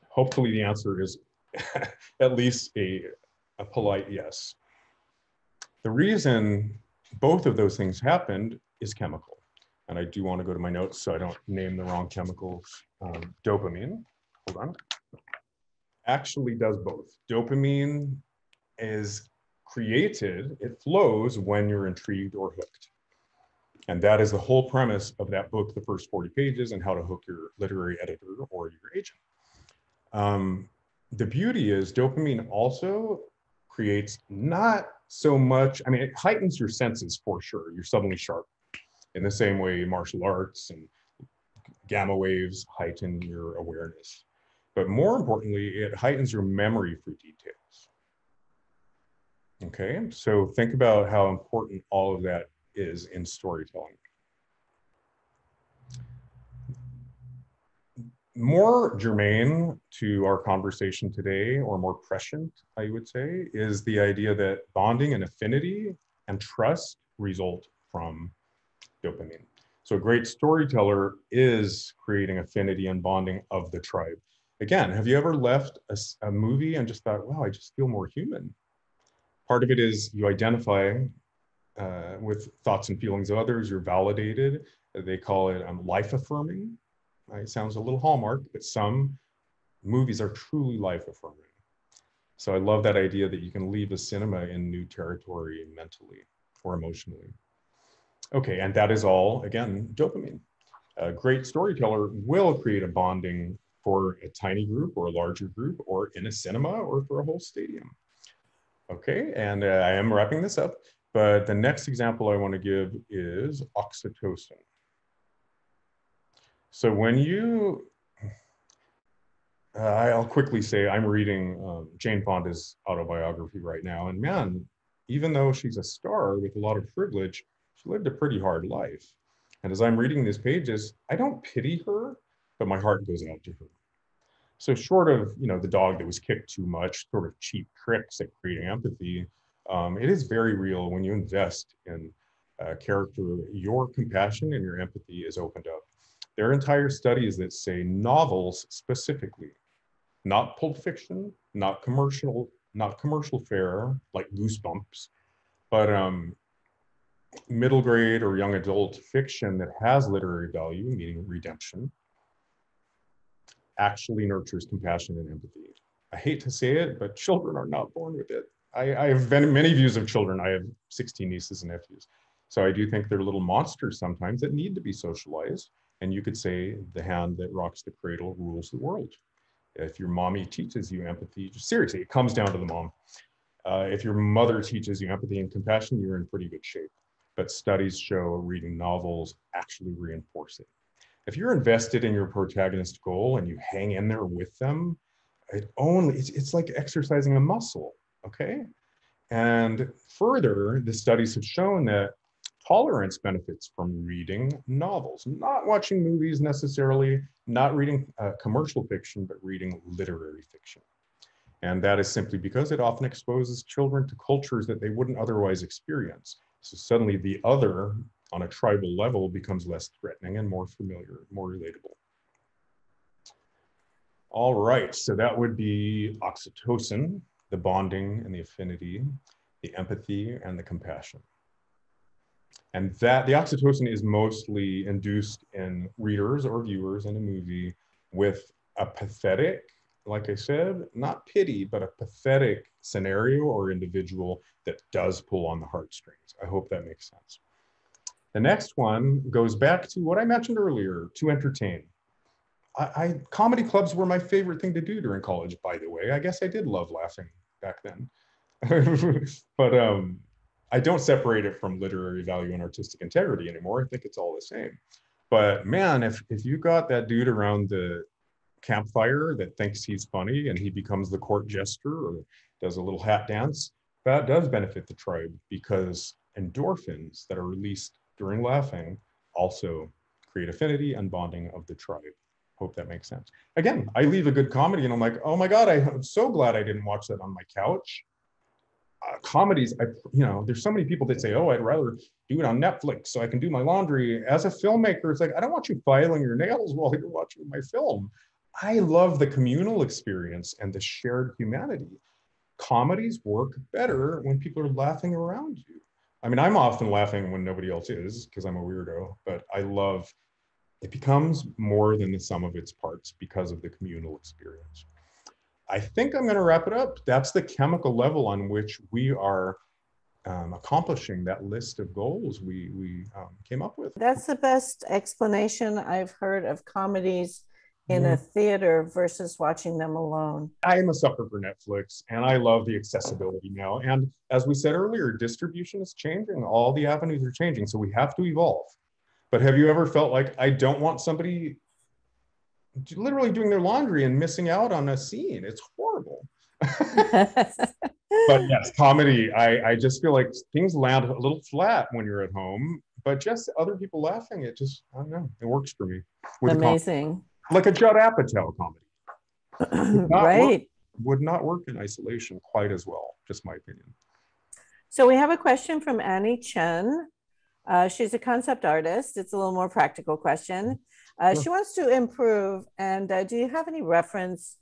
Hopefully the answer is at least a a polite yes. The reason both of those things happened is chemical. And I do want to go to my notes so I don't name the wrong chemical. Um, dopamine, hold on, actually does both. Dopamine is created, it flows when you're intrigued or hooked. And that is the whole premise of that book, the first 40 pages, and how to hook your literary editor or your agent. Um, the beauty is dopamine also creates not so much, I mean, it heightens your senses for sure. You're suddenly sharp in the same way martial arts and gamma waves heighten your awareness. But more importantly, it heightens your memory for details. Okay, so think about how important all of that is in storytelling. More germane to our conversation today, or more prescient, I would say, is the idea that bonding and affinity and trust result from dopamine. So a great storyteller is creating affinity and bonding of the tribe. Again, have you ever left a, a movie and just thought, wow, I just feel more human? Part of it is you identify uh, with thoughts and feelings of others, you're validated. They call it um, life affirming. It sounds a little hallmark, but some movies are truly life affirming. So I love that idea that you can leave a cinema in new territory mentally or emotionally. Okay, and that is all, again, dopamine. A great storyteller will create a bonding for a tiny group or a larger group or in a cinema or for a whole stadium. Okay, and uh, I am wrapping this up, but the next example I want to give is oxytocin. So when you, uh, I'll quickly say I'm reading um, Jane Fonda's autobiography right now, and man, even though she's a star with a lot of privilege, she lived a pretty hard life. And as I'm reading these pages, I don't pity her, but my heart goes out to her. So short of, you know, the dog that was kicked too much, sort of cheap tricks at creating empathy, um, it is very real when you invest in a character, your compassion and your empathy is opened up. There are entire studies that say novels specifically, not pulp fiction, not commercial, not commercial fare like Goosebumps, but um, middle grade or young adult fiction that has literary value, meaning redemption, actually nurtures compassion and empathy. I hate to say it, but children are not born with it. I, I have many views of children. I have 16 nieces and nephews. So I do think they're little monsters sometimes that need to be socialized. And you could say the hand that rocks the cradle rules the world. If your mommy teaches you empathy, seriously, it comes down to the mom. Uh, if your mother teaches you empathy and compassion, you're in pretty good shape but studies show reading novels actually reinforce it. If you're invested in your protagonist goal and you hang in there with them, it only it's, it's like exercising a muscle, okay? And further, the studies have shown that tolerance benefits from reading novels, not watching movies necessarily, not reading uh, commercial fiction, but reading literary fiction. And that is simply because it often exposes children to cultures that they wouldn't otherwise experience. So suddenly the other on a tribal level becomes less threatening and more familiar, more relatable. All right, so that would be oxytocin, the bonding and the affinity, the empathy and the compassion. And that the oxytocin is mostly induced in readers or viewers in a movie with a pathetic like I said, not pity, but a pathetic scenario or individual that does pull on the heartstrings. I hope that makes sense. The next one goes back to what I mentioned earlier, to entertain. I, I, comedy clubs were my favorite thing to do during college, by the way. I guess I did love laughing back then. but um, I don't separate it from literary value and artistic integrity anymore. I think it's all the same. But man, if if you got that dude around the campfire that thinks he's funny and he becomes the court jester or does a little hat dance, that does benefit the tribe because endorphins that are released during laughing also create affinity and bonding of the tribe. Hope that makes sense. Again, I leave a good comedy and I'm like, oh my God, I'm so glad I didn't watch that on my couch. Uh, comedies, I, you know, there's so many people that say, oh, I'd rather do it on Netflix so I can do my laundry. As a filmmaker, it's like, I don't want you filing your nails while you're watching my film. I love the communal experience and the shared humanity. Comedies work better when people are laughing around you. I mean, I'm often laughing when nobody else is because I'm a weirdo, but I love it becomes more than the sum of its parts because of the communal experience. I think I'm going to wrap it up. That's the chemical level on which we are um, accomplishing that list of goals we we um, came up with. That's the best explanation I've heard of comedies in a theater versus watching them alone. I am a sucker for Netflix and I love the accessibility now. And as we said earlier, distribution is changing. All the avenues are changing. So we have to evolve. But have you ever felt like I don't want somebody literally doing their laundry and missing out on a scene? It's horrible. but yes, comedy, I, I just feel like things land a little flat when you're at home, but just other people laughing, it just, I don't know, it works for me. Amazing like a Judd Apatow comedy. right. Work, would not work in isolation quite as well, just my opinion. So we have a question from Annie Chen. Uh, she's a concept artist. It's a little more practical question. Uh, She wants to improve. And uh, do you have any reference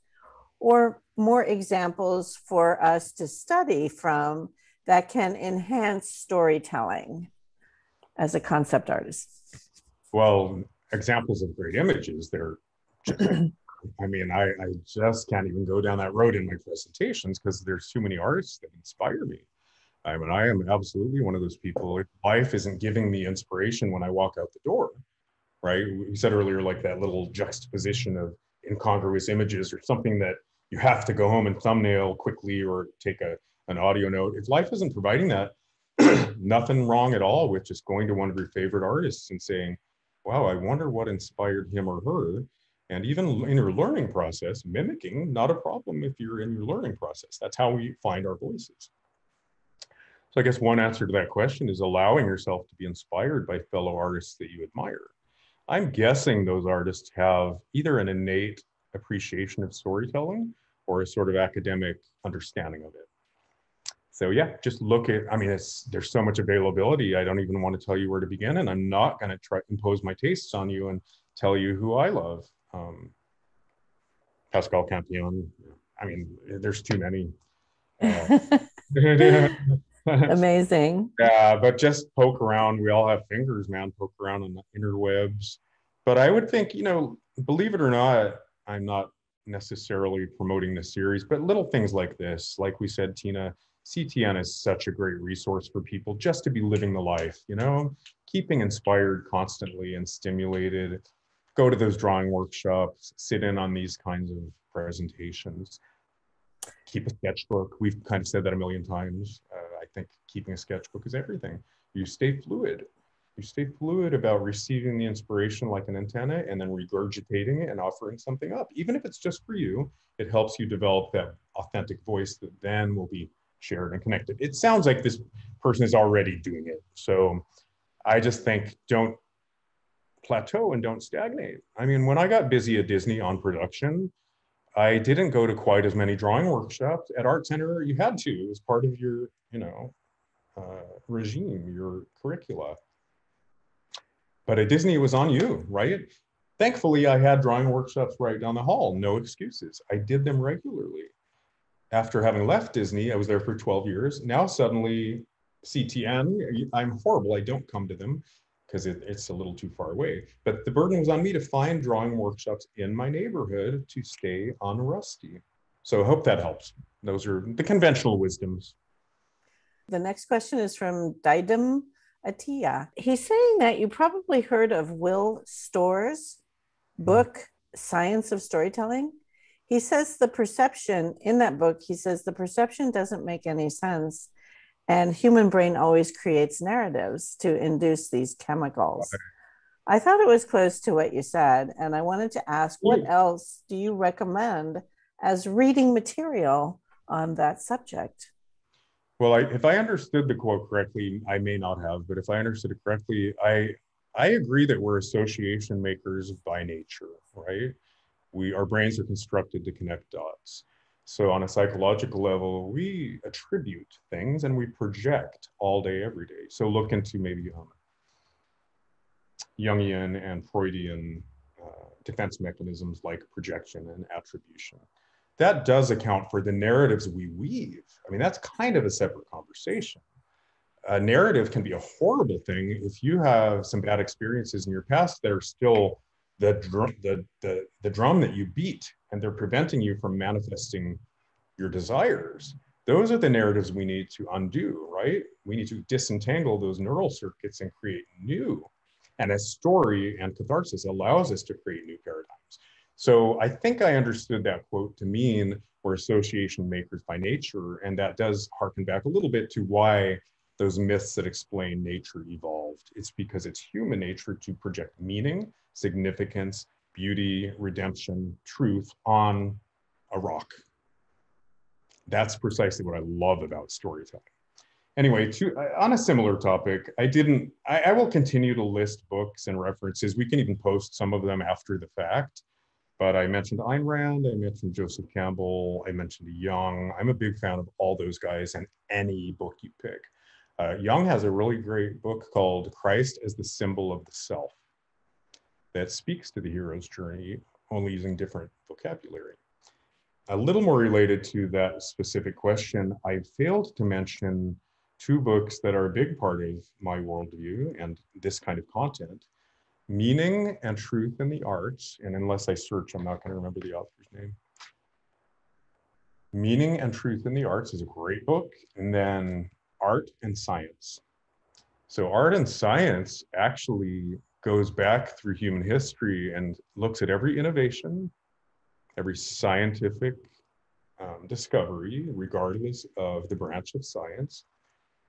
or more examples for us to study from that can enhance storytelling as a concept artist? Well, examples of great images, they're I mean, I, I just can't even go down that road in my presentations because there's too many artists that inspire me. I mean, I am absolutely one of those people. If life isn't giving me inspiration when I walk out the door, right? We said earlier, like that little juxtaposition of incongruous images or something that you have to go home and thumbnail quickly or take a, an audio note. If life isn't providing that, nothing wrong at all with just going to one of your favorite artists and saying, wow, I wonder what inspired him or her and even in your learning process, mimicking, not a problem if you're in your learning process. That's how we find our voices. So I guess one answer to that question is allowing yourself to be inspired by fellow artists that you admire. I'm guessing those artists have either an innate appreciation of storytelling or a sort of academic understanding of it. So yeah, just look at, I mean, it's, there's so much availability. I don't even want to tell you where to begin and I'm not going to try impose my tastes on you and tell you who I love um, Pascal Campion. I mean, there's too many. Uh, Amazing. Yeah, but just poke around. We all have fingers, man. Poke around on the interwebs. But I would think, you know, believe it or not, I'm not necessarily promoting the series, but little things like this, like we said, Tina, CTN is such a great resource for people just to be living the life, you know, keeping inspired constantly and stimulated go to those drawing workshops, sit in on these kinds of presentations, keep a sketchbook. We've kind of said that a million times. I think keeping a sketchbook is everything. You stay fluid. You stay fluid about receiving the inspiration like an antenna and then regurgitating it and offering something up. Even if it's just for you, it helps you develop that authentic voice that then will be shared and connected. It sounds like this person is already doing it. So I just think don't plateau and don't stagnate. I mean, when I got busy at Disney on production, I didn't go to quite as many drawing workshops at Art Center. You had to as part of your, you know, uh, regime, your curricula. But at Disney, it was on you, right? Thankfully, I had drawing workshops right down the hall. No excuses. I did them regularly. After having left Disney, I was there for 12 years. Now suddenly, CTN, I'm horrible. I don't come to them because it, it's a little too far away. But the burden was on me to find drawing workshops in my neighborhood to stay on Rusty. So I hope that helps. Those are the conventional wisdoms. The next question is from Didem Atia. He's saying that you probably heard of Will Storr's book, Science of Storytelling. He says the perception in that book, he says the perception doesn't make any sense and human brain always creates narratives to induce these chemicals. I thought it was close to what you said. And I wanted to ask what else do you recommend as reading material on that subject? Well, I, if I understood the quote correctly, I may not have, but if I understood it correctly, I I agree that we're association makers by nature, right? We our brains are constructed to connect dots. So on a psychological level, we attribute things and we project all day, every day. So look into maybe um, Jungian and Freudian uh, defense mechanisms like projection and attribution. That does account for the narratives we weave. I mean, that's kind of a separate conversation. A narrative can be a horrible thing if you have some bad experiences in your past that are still the drum, the, the, the drum that you beat and they're preventing you from manifesting your desires those are the narratives we need to undo, right? We need to disentangle those neural circuits and create new. And a story and catharsis allows us to create new paradigms. So I think I understood that quote to mean we're association makers by nature. And that does harken back a little bit to why those myths that explain nature evolved. It's because it's human nature to project meaning, significance, beauty, redemption, truth on a rock. That's precisely what I love about storytelling. Anyway, to, uh, on a similar topic, I didn't, I, I will continue to list books and references. We can even post some of them after the fact. But I mentioned Ayn Rand, I mentioned Joseph Campbell, I mentioned Jung. I'm a big fan of all those guys and any book you pick. Uh, Jung has a really great book called Christ as the Symbol of the Self that speaks to the hero's journey, only using different vocabulary. A little more related to that specific question, I failed to mention two books that are a big part of my worldview and this kind of content Meaning and Truth in the Arts. And unless I search, I'm not going to remember the author's name. Meaning and Truth in the Arts is a great book. And then Art and Science. So, art and science actually goes back through human history and looks at every innovation, every scientific um, discovery, regardless of the branch of science,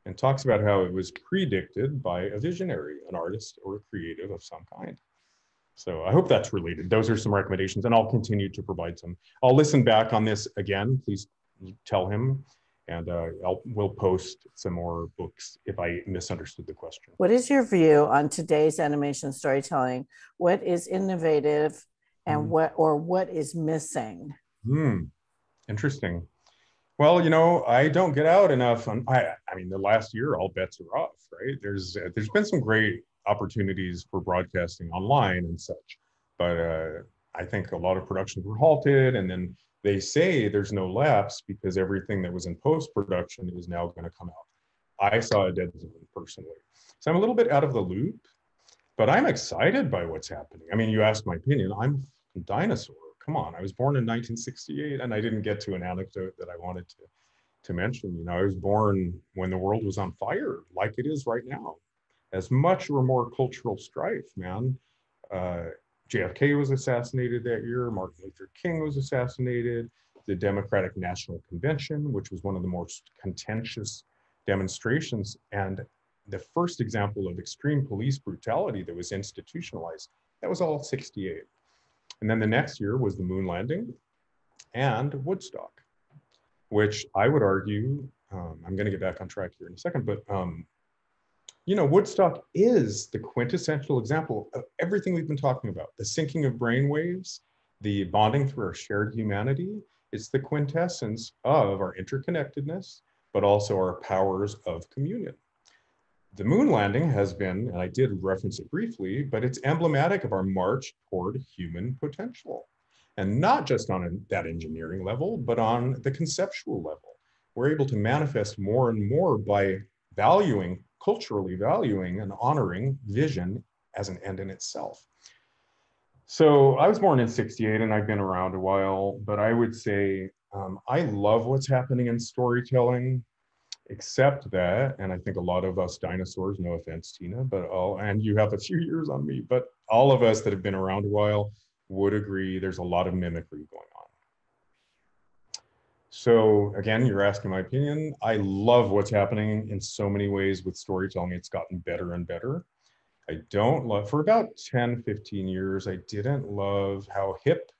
and talks about how it was predicted by a visionary, an artist or a creative of some kind. So I hope that's related. Those are some recommendations, and I'll continue to provide some. I'll listen back on this again. Please tell him, and uh, I'll we'll post some more books if I misunderstood the question. What is your view on today's animation storytelling? What is innovative, and mm. what or what is missing? Hmm. Interesting. Well, you know, I don't get out enough. On, I, I mean, the last year, all bets are off, right? There's uh, there's been some great opportunities for broadcasting online and such, but uh, I think a lot of productions were halted, and then they say there's no lapse because everything that was in post production is now going to come out. I saw a dead zone personally, so I'm a little bit out of the loop, but I'm excited by what's happening. I mean, you asked my opinion. I'm a dinosaur come on, I was born in 1968 and I didn't get to an anecdote that I wanted to, to mention. You know, I was born when the world was on fire, like it is right now. As much or more cultural strife, man. Uh, JFK was assassinated that year, Martin Luther King was assassinated, the Democratic National Convention, which was one of the most contentious demonstrations, and the first example of extreme police brutality that was institutionalized, that was all 68. And then the next year was the moon landing and Woodstock, which I would argue, um, I'm going to get back on track here in a second, but um, you know, Woodstock is the quintessential example of everything we've been talking about the syncing of brain waves, the bonding through our shared humanity. It's the quintessence of our interconnectedness, but also our powers of communion the moon landing has been, and I did reference it briefly, but it's emblematic of our march toward human potential. And not just on that engineering level, but on the conceptual level. We're able to manifest more and more by valuing, culturally valuing and honoring vision as an end in itself. So I was born in 68 and I've been around a while, but I would say um, I love what's happening in storytelling except that, and I think a lot of us dinosaurs, no offense, Tina, but all, and you have a few years on me, but all of us that have been around a while would agree there's a lot of mimicry going. So again, you're asking my opinion. I love what's happening in so many ways with storytelling. It's gotten better and better. I don't love, for about 10, 15 years, I didn't love how hip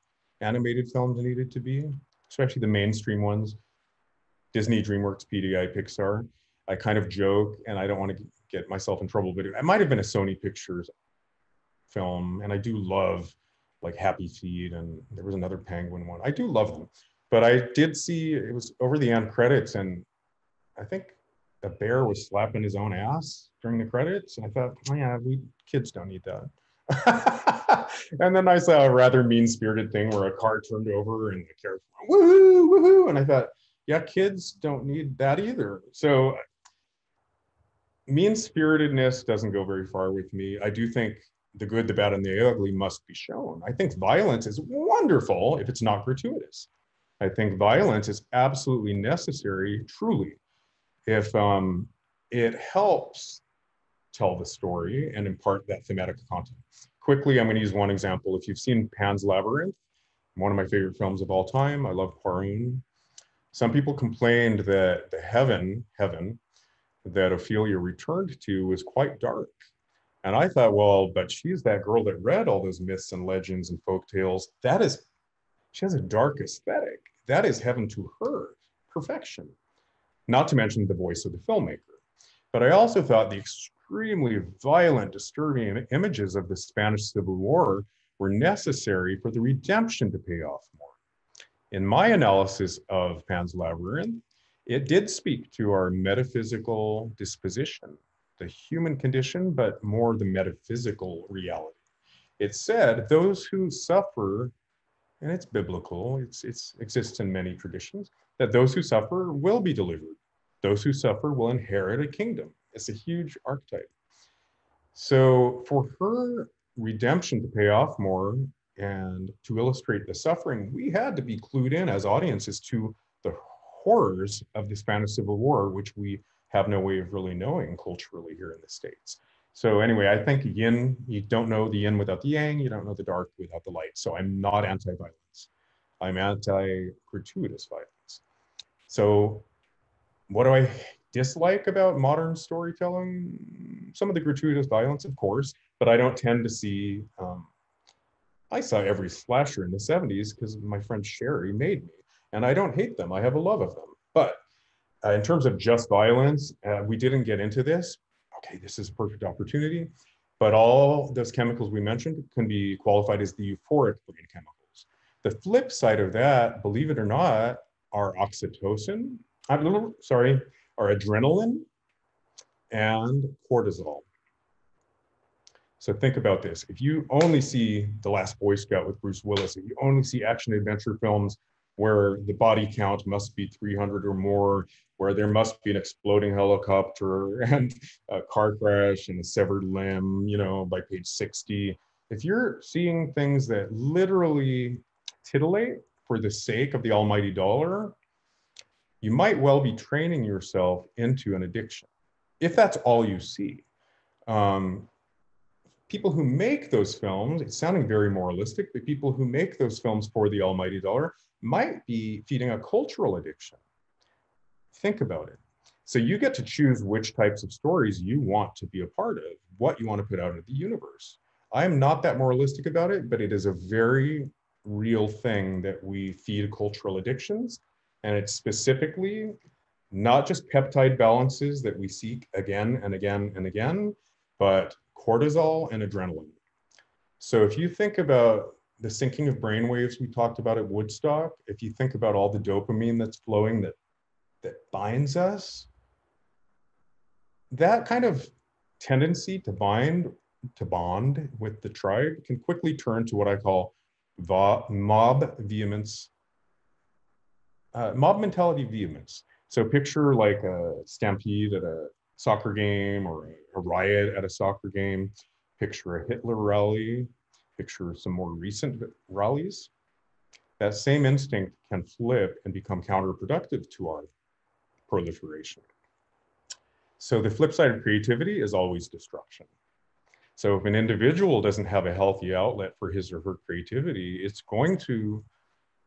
animated films needed to be, especially the mainstream ones Disney, DreamWorks, PDI, Pixar. I kind of joke, and I don't want to get myself in trouble, but it, it might have been a Sony Pictures film, and I do love like Happy Feet, and there was another Penguin one. I do love them, but I did see it was over the end credits, and I think the bear was slapping his own ass during the credits, and I thought, oh, yeah, we kids don't need that. and then I saw a rather mean-spirited thing where a car turned over and the character went, woohoo, woohoo, and I thought, yeah, kids don't need that either. So mean spiritedness doesn't go very far with me. I do think the good, the bad, and the ugly must be shown. I think violence is wonderful if it's not gratuitous. I think violence is absolutely necessary, truly, if um, it helps tell the story and impart that thematic content. Quickly, I'm going to use one example. If you've seen Pan's Labyrinth, one of my favorite films of all time, I love Cuarón. Some people complained that the heaven, heaven, that Ophelia returned to was quite dark. And I thought, well, but she's that girl that read all those myths and legends and folk tales. That is, she has a dark aesthetic. That is heaven to her, perfection. Not to mention the voice of the filmmaker. But I also thought the extremely violent, disturbing images of the Spanish Civil War were necessary for the redemption to pay off more. In my analysis of Pan's Labyrinth, it did speak to our metaphysical disposition, the human condition, but more the metaphysical reality. It said those who suffer, and it's biblical, it's, it's exists in many traditions, that those who suffer will be delivered. Those who suffer will inherit a kingdom. It's a huge archetype. So for her redemption to pay off more and to illustrate the suffering, we had to be clued in as audiences to the horrors of the Spanish Civil War, which we have no way of really knowing culturally here in the States. So anyway, I think yin, you don't know the yin without the yang, you don't know the dark without the light. So I'm not anti-violence. I'm anti-gratuitous violence. So what do I dislike about modern storytelling? Some of the gratuitous violence, of course, but I don't tend to see, um, I saw every slasher in the 70s because my friend Sherry made me and I don't hate them. I have a love of them. But uh, in terms of just violence, uh, we didn't get into this. Okay, this is a perfect opportunity. But all those chemicals we mentioned can be qualified as the euphoric brain chemicals. The flip side of that, believe it or not, are oxytocin, I'm sorry, are adrenaline and cortisol. So think about this. If you only see The Last Boy Scout with Bruce Willis, if you only see action adventure films where the body count must be 300 or more, where there must be an exploding helicopter and a car crash and a severed limb, you know, by page 60. If you're seeing things that literally titillate for the sake of the almighty dollar, you might well be training yourself into an addiction if that's all you see. Um, people who make those films, it's sounding very moralistic, but people who make those films for the almighty dollar might be feeding a cultural addiction. Think about it. So you get to choose which types of stories you want to be a part of, what you want to put out into the universe. I am not that moralistic about it, but it is a very real thing that we feed cultural addictions. And it's specifically not just peptide balances that we seek again and again and again, but cortisol and adrenaline. So if you think about the syncing of brain waves we talked about at Woodstock, if you think about all the dopamine that's flowing that, that binds us, that kind of tendency to bind, to bond with the tribe can quickly turn to what I call mob vehemence, uh, mob mentality vehemence. So picture like a stampede at a soccer game or a riot at a soccer game. Picture a Hitler rally picture some more recent rallies, that same instinct can flip and become counterproductive to our proliferation. So the flip side of creativity is always destruction. So if an individual doesn't have a healthy outlet for his or her creativity, it's going to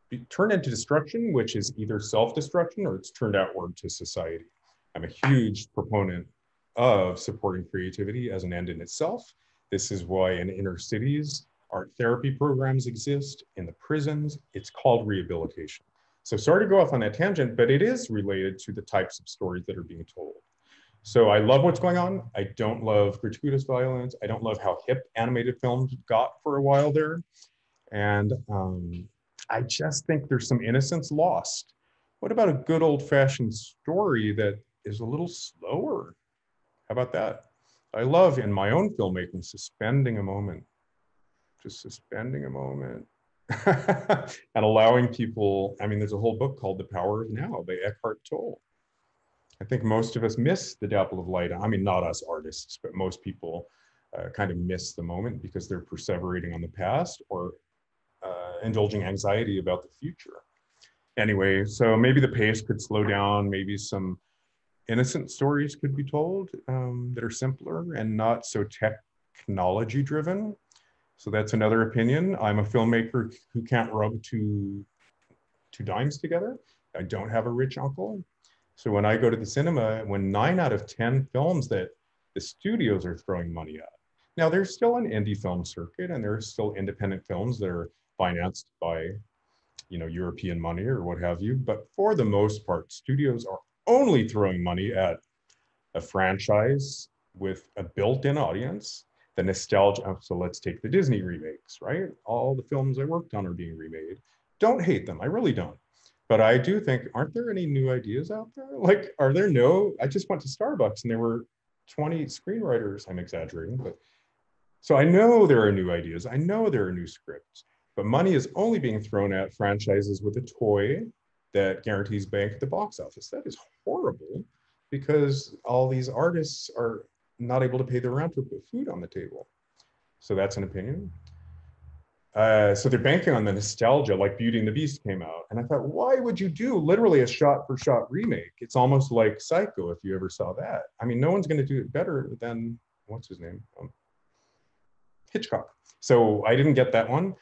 be, turn into destruction, which is either self-destruction or it's turned outward to society. I'm a huge proponent of supporting creativity as an end in itself. This is why in inner cities, art therapy programs exist in the prisons. It's called rehabilitation. So sorry to go off on that tangent, but it is related to the types of stories that are being told. So I love what's going on. I don't love gratuitous violence. I don't love how hip animated films got for a while there. And um, I just think there's some innocence lost. What about a good old fashioned story that is a little slower? How about that? I love in my own filmmaking suspending a moment just suspending a moment and allowing people. I mean, there's a whole book called The Power of Now by Eckhart Tolle. I think most of us miss the dapple of light. I mean, not us artists, but most people uh, kind of miss the moment because they're perseverating on the past or uh, indulging anxiety about the future. anyway, so maybe the pace could slow down. Maybe some innocent stories could be told um, that are simpler and not so technology driven. So that's another opinion. I'm a filmmaker who can't rub two, two dimes together. I don't have a rich uncle. So when I go to the cinema, when nine out of 10 films that the studios are throwing money at, now there's still an indie film circuit and there's still independent films that are financed by you know European money or what have you. But for the most part, studios are only throwing money at a franchise with a built-in audience, the nostalgia. Oh, so let's take the Disney remakes, right? All the films I worked on are being remade. Don't hate them. I really don't. But I do think, aren't there any new ideas out there? Like, are there no? I just went to Starbucks and there were 20 screenwriters. I'm exaggerating, but so I know there are new ideas. I know there are new scripts, but money is only being thrown at franchises with a toy that guarantees bank at the box office. That is horrible because all these artists are not able to pay their rent or put food on the table. So that's an opinion. Uh, so they're banking on the nostalgia, like Beauty and the Beast came out. And I thought, why would you do literally a shot for shot remake? It's almost like Psycho, if you ever saw that. I mean, no one's going to do it better than, what's his name? Um, Hitchcock. So I didn't get that one.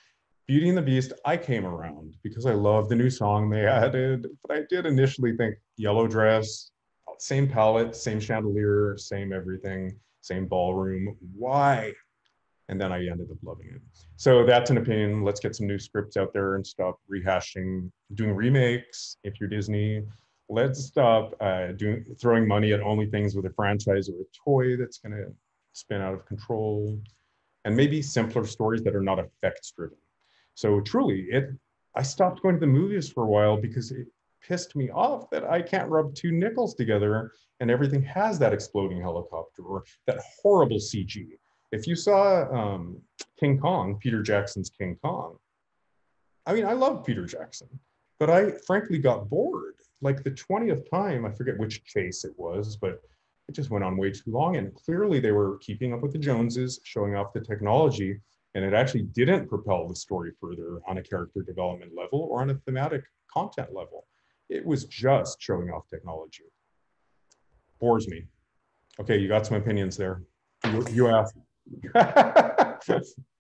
Beauty and the Beast, I came around because I love the new song they added, but I did initially think yellow dress, same palette, same chandelier, same everything, same ballroom. Why? And then I ended up loving it. So that's an opinion. Let's get some new scripts out there and stop rehashing, doing remakes. If you're Disney, let's stop uh, doing throwing money at only things with a franchise or a toy that's going to spin out of control and maybe simpler stories that are not effects driven. So truly, it I stopped going to the movies for a while because it pissed me off that I can't rub two nickels together and everything has that exploding helicopter or that horrible CG. If you saw um, King Kong, Peter Jackson's King Kong, I mean, I love Peter Jackson, but I frankly got bored. Like the 20th time, I forget which chase it was, but it just went on way too long. And clearly they were keeping up with the Joneses, showing off the technology, and it actually didn't propel the story further on a character development level or on a thematic content level. It was just showing off technology. Bores me. Okay, you got some opinions there. You, you asked.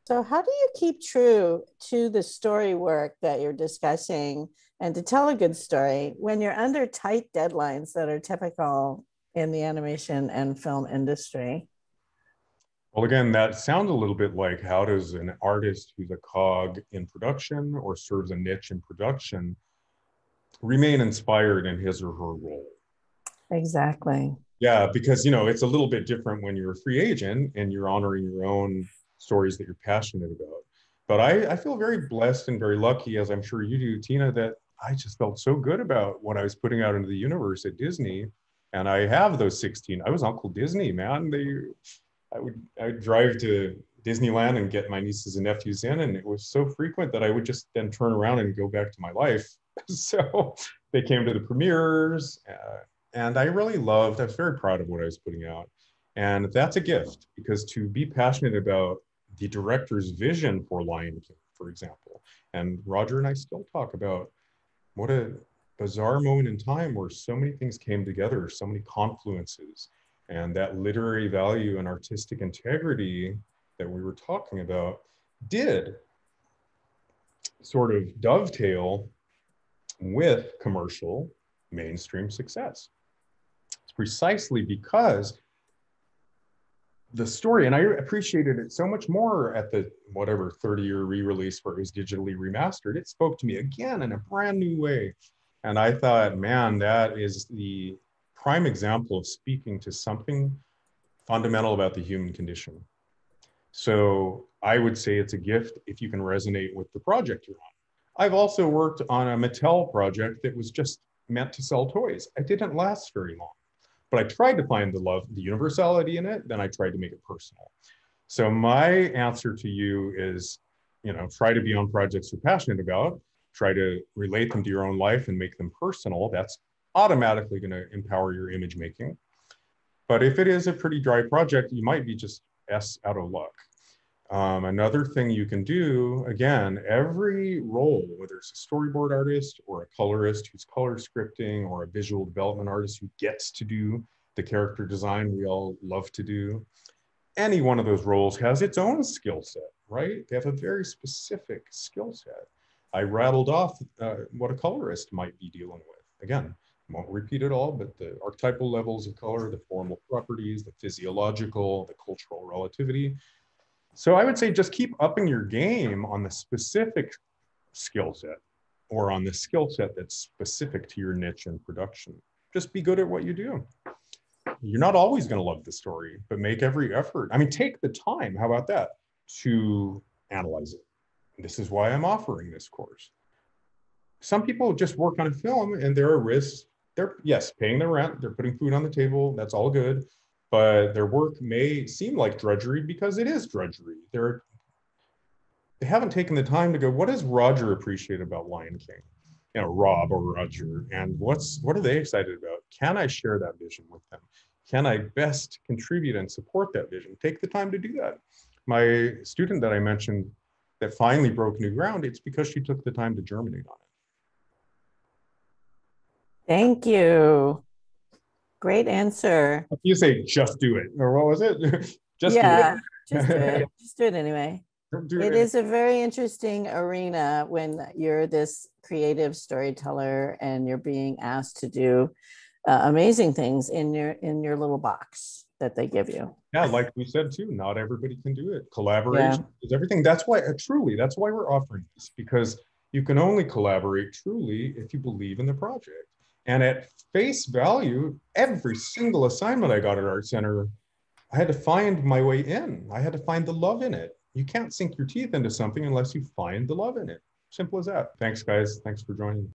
so, how do you keep true to the story work that you're discussing and to tell a good story when you're under tight deadlines that are typical in the animation and film industry? Well, again, that sounds a little bit like how does an artist who's a cog in production or serves a niche in production remain inspired in his or her role? Exactly. Yeah, because you know it's a little bit different when you're a free agent and you're honoring your own stories that you're passionate about. But I, I feel very blessed and very lucky, as I'm sure you do, Tina, that I just felt so good about what I was putting out into the universe at Disney and I have those 16. I was Uncle Disney, man. They, I would, I would drive to Disneyland and get my nieces and nephews in, and it was so frequent that I would just then turn around and go back to my life. so they came to the premieres, uh, and I really loved. I was very proud of what I was putting out, and that's a gift because to be passionate about the director's vision for Lion King, for example, and Roger and I still talk about what a bizarre moment in time where so many things came together, so many confluences, and that literary value and artistic integrity that we were talking about did sort of dovetail with commercial mainstream success. It's precisely because the story, and I appreciated it so much more at the whatever 30 year re release where it was digitally remastered. It spoke to me again in a brand new way. And I thought, man, that is the prime example of speaking to something fundamental about the human condition. So I would say it's a gift if you can resonate with the project you're on. I've also worked on a Mattel project that was just meant to sell toys. It didn't last very long, but I tried to find the love, the universality in it. Then I tried to make it personal. So my answer to you is, you know, try to be on projects you're passionate about try to relate them to your own life and make them personal, that's automatically going to empower your image making. But if it is a pretty dry project, you might be just S out of luck. Um, another thing you can do, again, every role, whether it's a storyboard artist or a colorist who's color scripting or a visual development artist who gets to do the character design we all love to do, any one of those roles has its own skill set, right? They have a very specific skill set. I rattled off uh, what a colorist might be dealing with. Again, won't repeat it all, but the archetypal levels of color, the formal properties, the physiological, the cultural relativity. So I would say just keep upping your game on the specific skill set or on the skill set that's specific to your niche and production. Just be good at what you do. You're not always going to love the story, but make every effort. I mean, take the time. How about that? To analyze it. This is why I'm offering this course. Some people just work on a film and there are risks they're yes paying their rent they're putting food on the table that's all good but their work may seem like drudgery because it is drudgery. They're they haven't taken the time to go what does roger appreciate about lion king? You know rob or roger and what's what are they excited about? Can i share that vision with them? Can i best contribute and support that vision? Take the time to do that. My student that i mentioned that finally broke new ground it's because she took the time to germinate on it. Thank you. Great answer. If You say just do it, or what was it? just yeah, do it. just do it. Just do it anyway. Do it, it is a very interesting arena when you're this creative storyteller and you're being asked to do uh, amazing things in your in your little box that they give you. Yeah, like we said too, not everybody can do it. Collaboration yeah. is everything. That's why uh, truly, that's why we're offering this because you can only collaborate truly if you believe in the project. And at face value, every single assignment I got at Art Center, I had to find my way in. I had to find the love in it. You can't sink your teeth into something unless you find the love in it. Simple as that. Thanks, guys. Thanks for joining.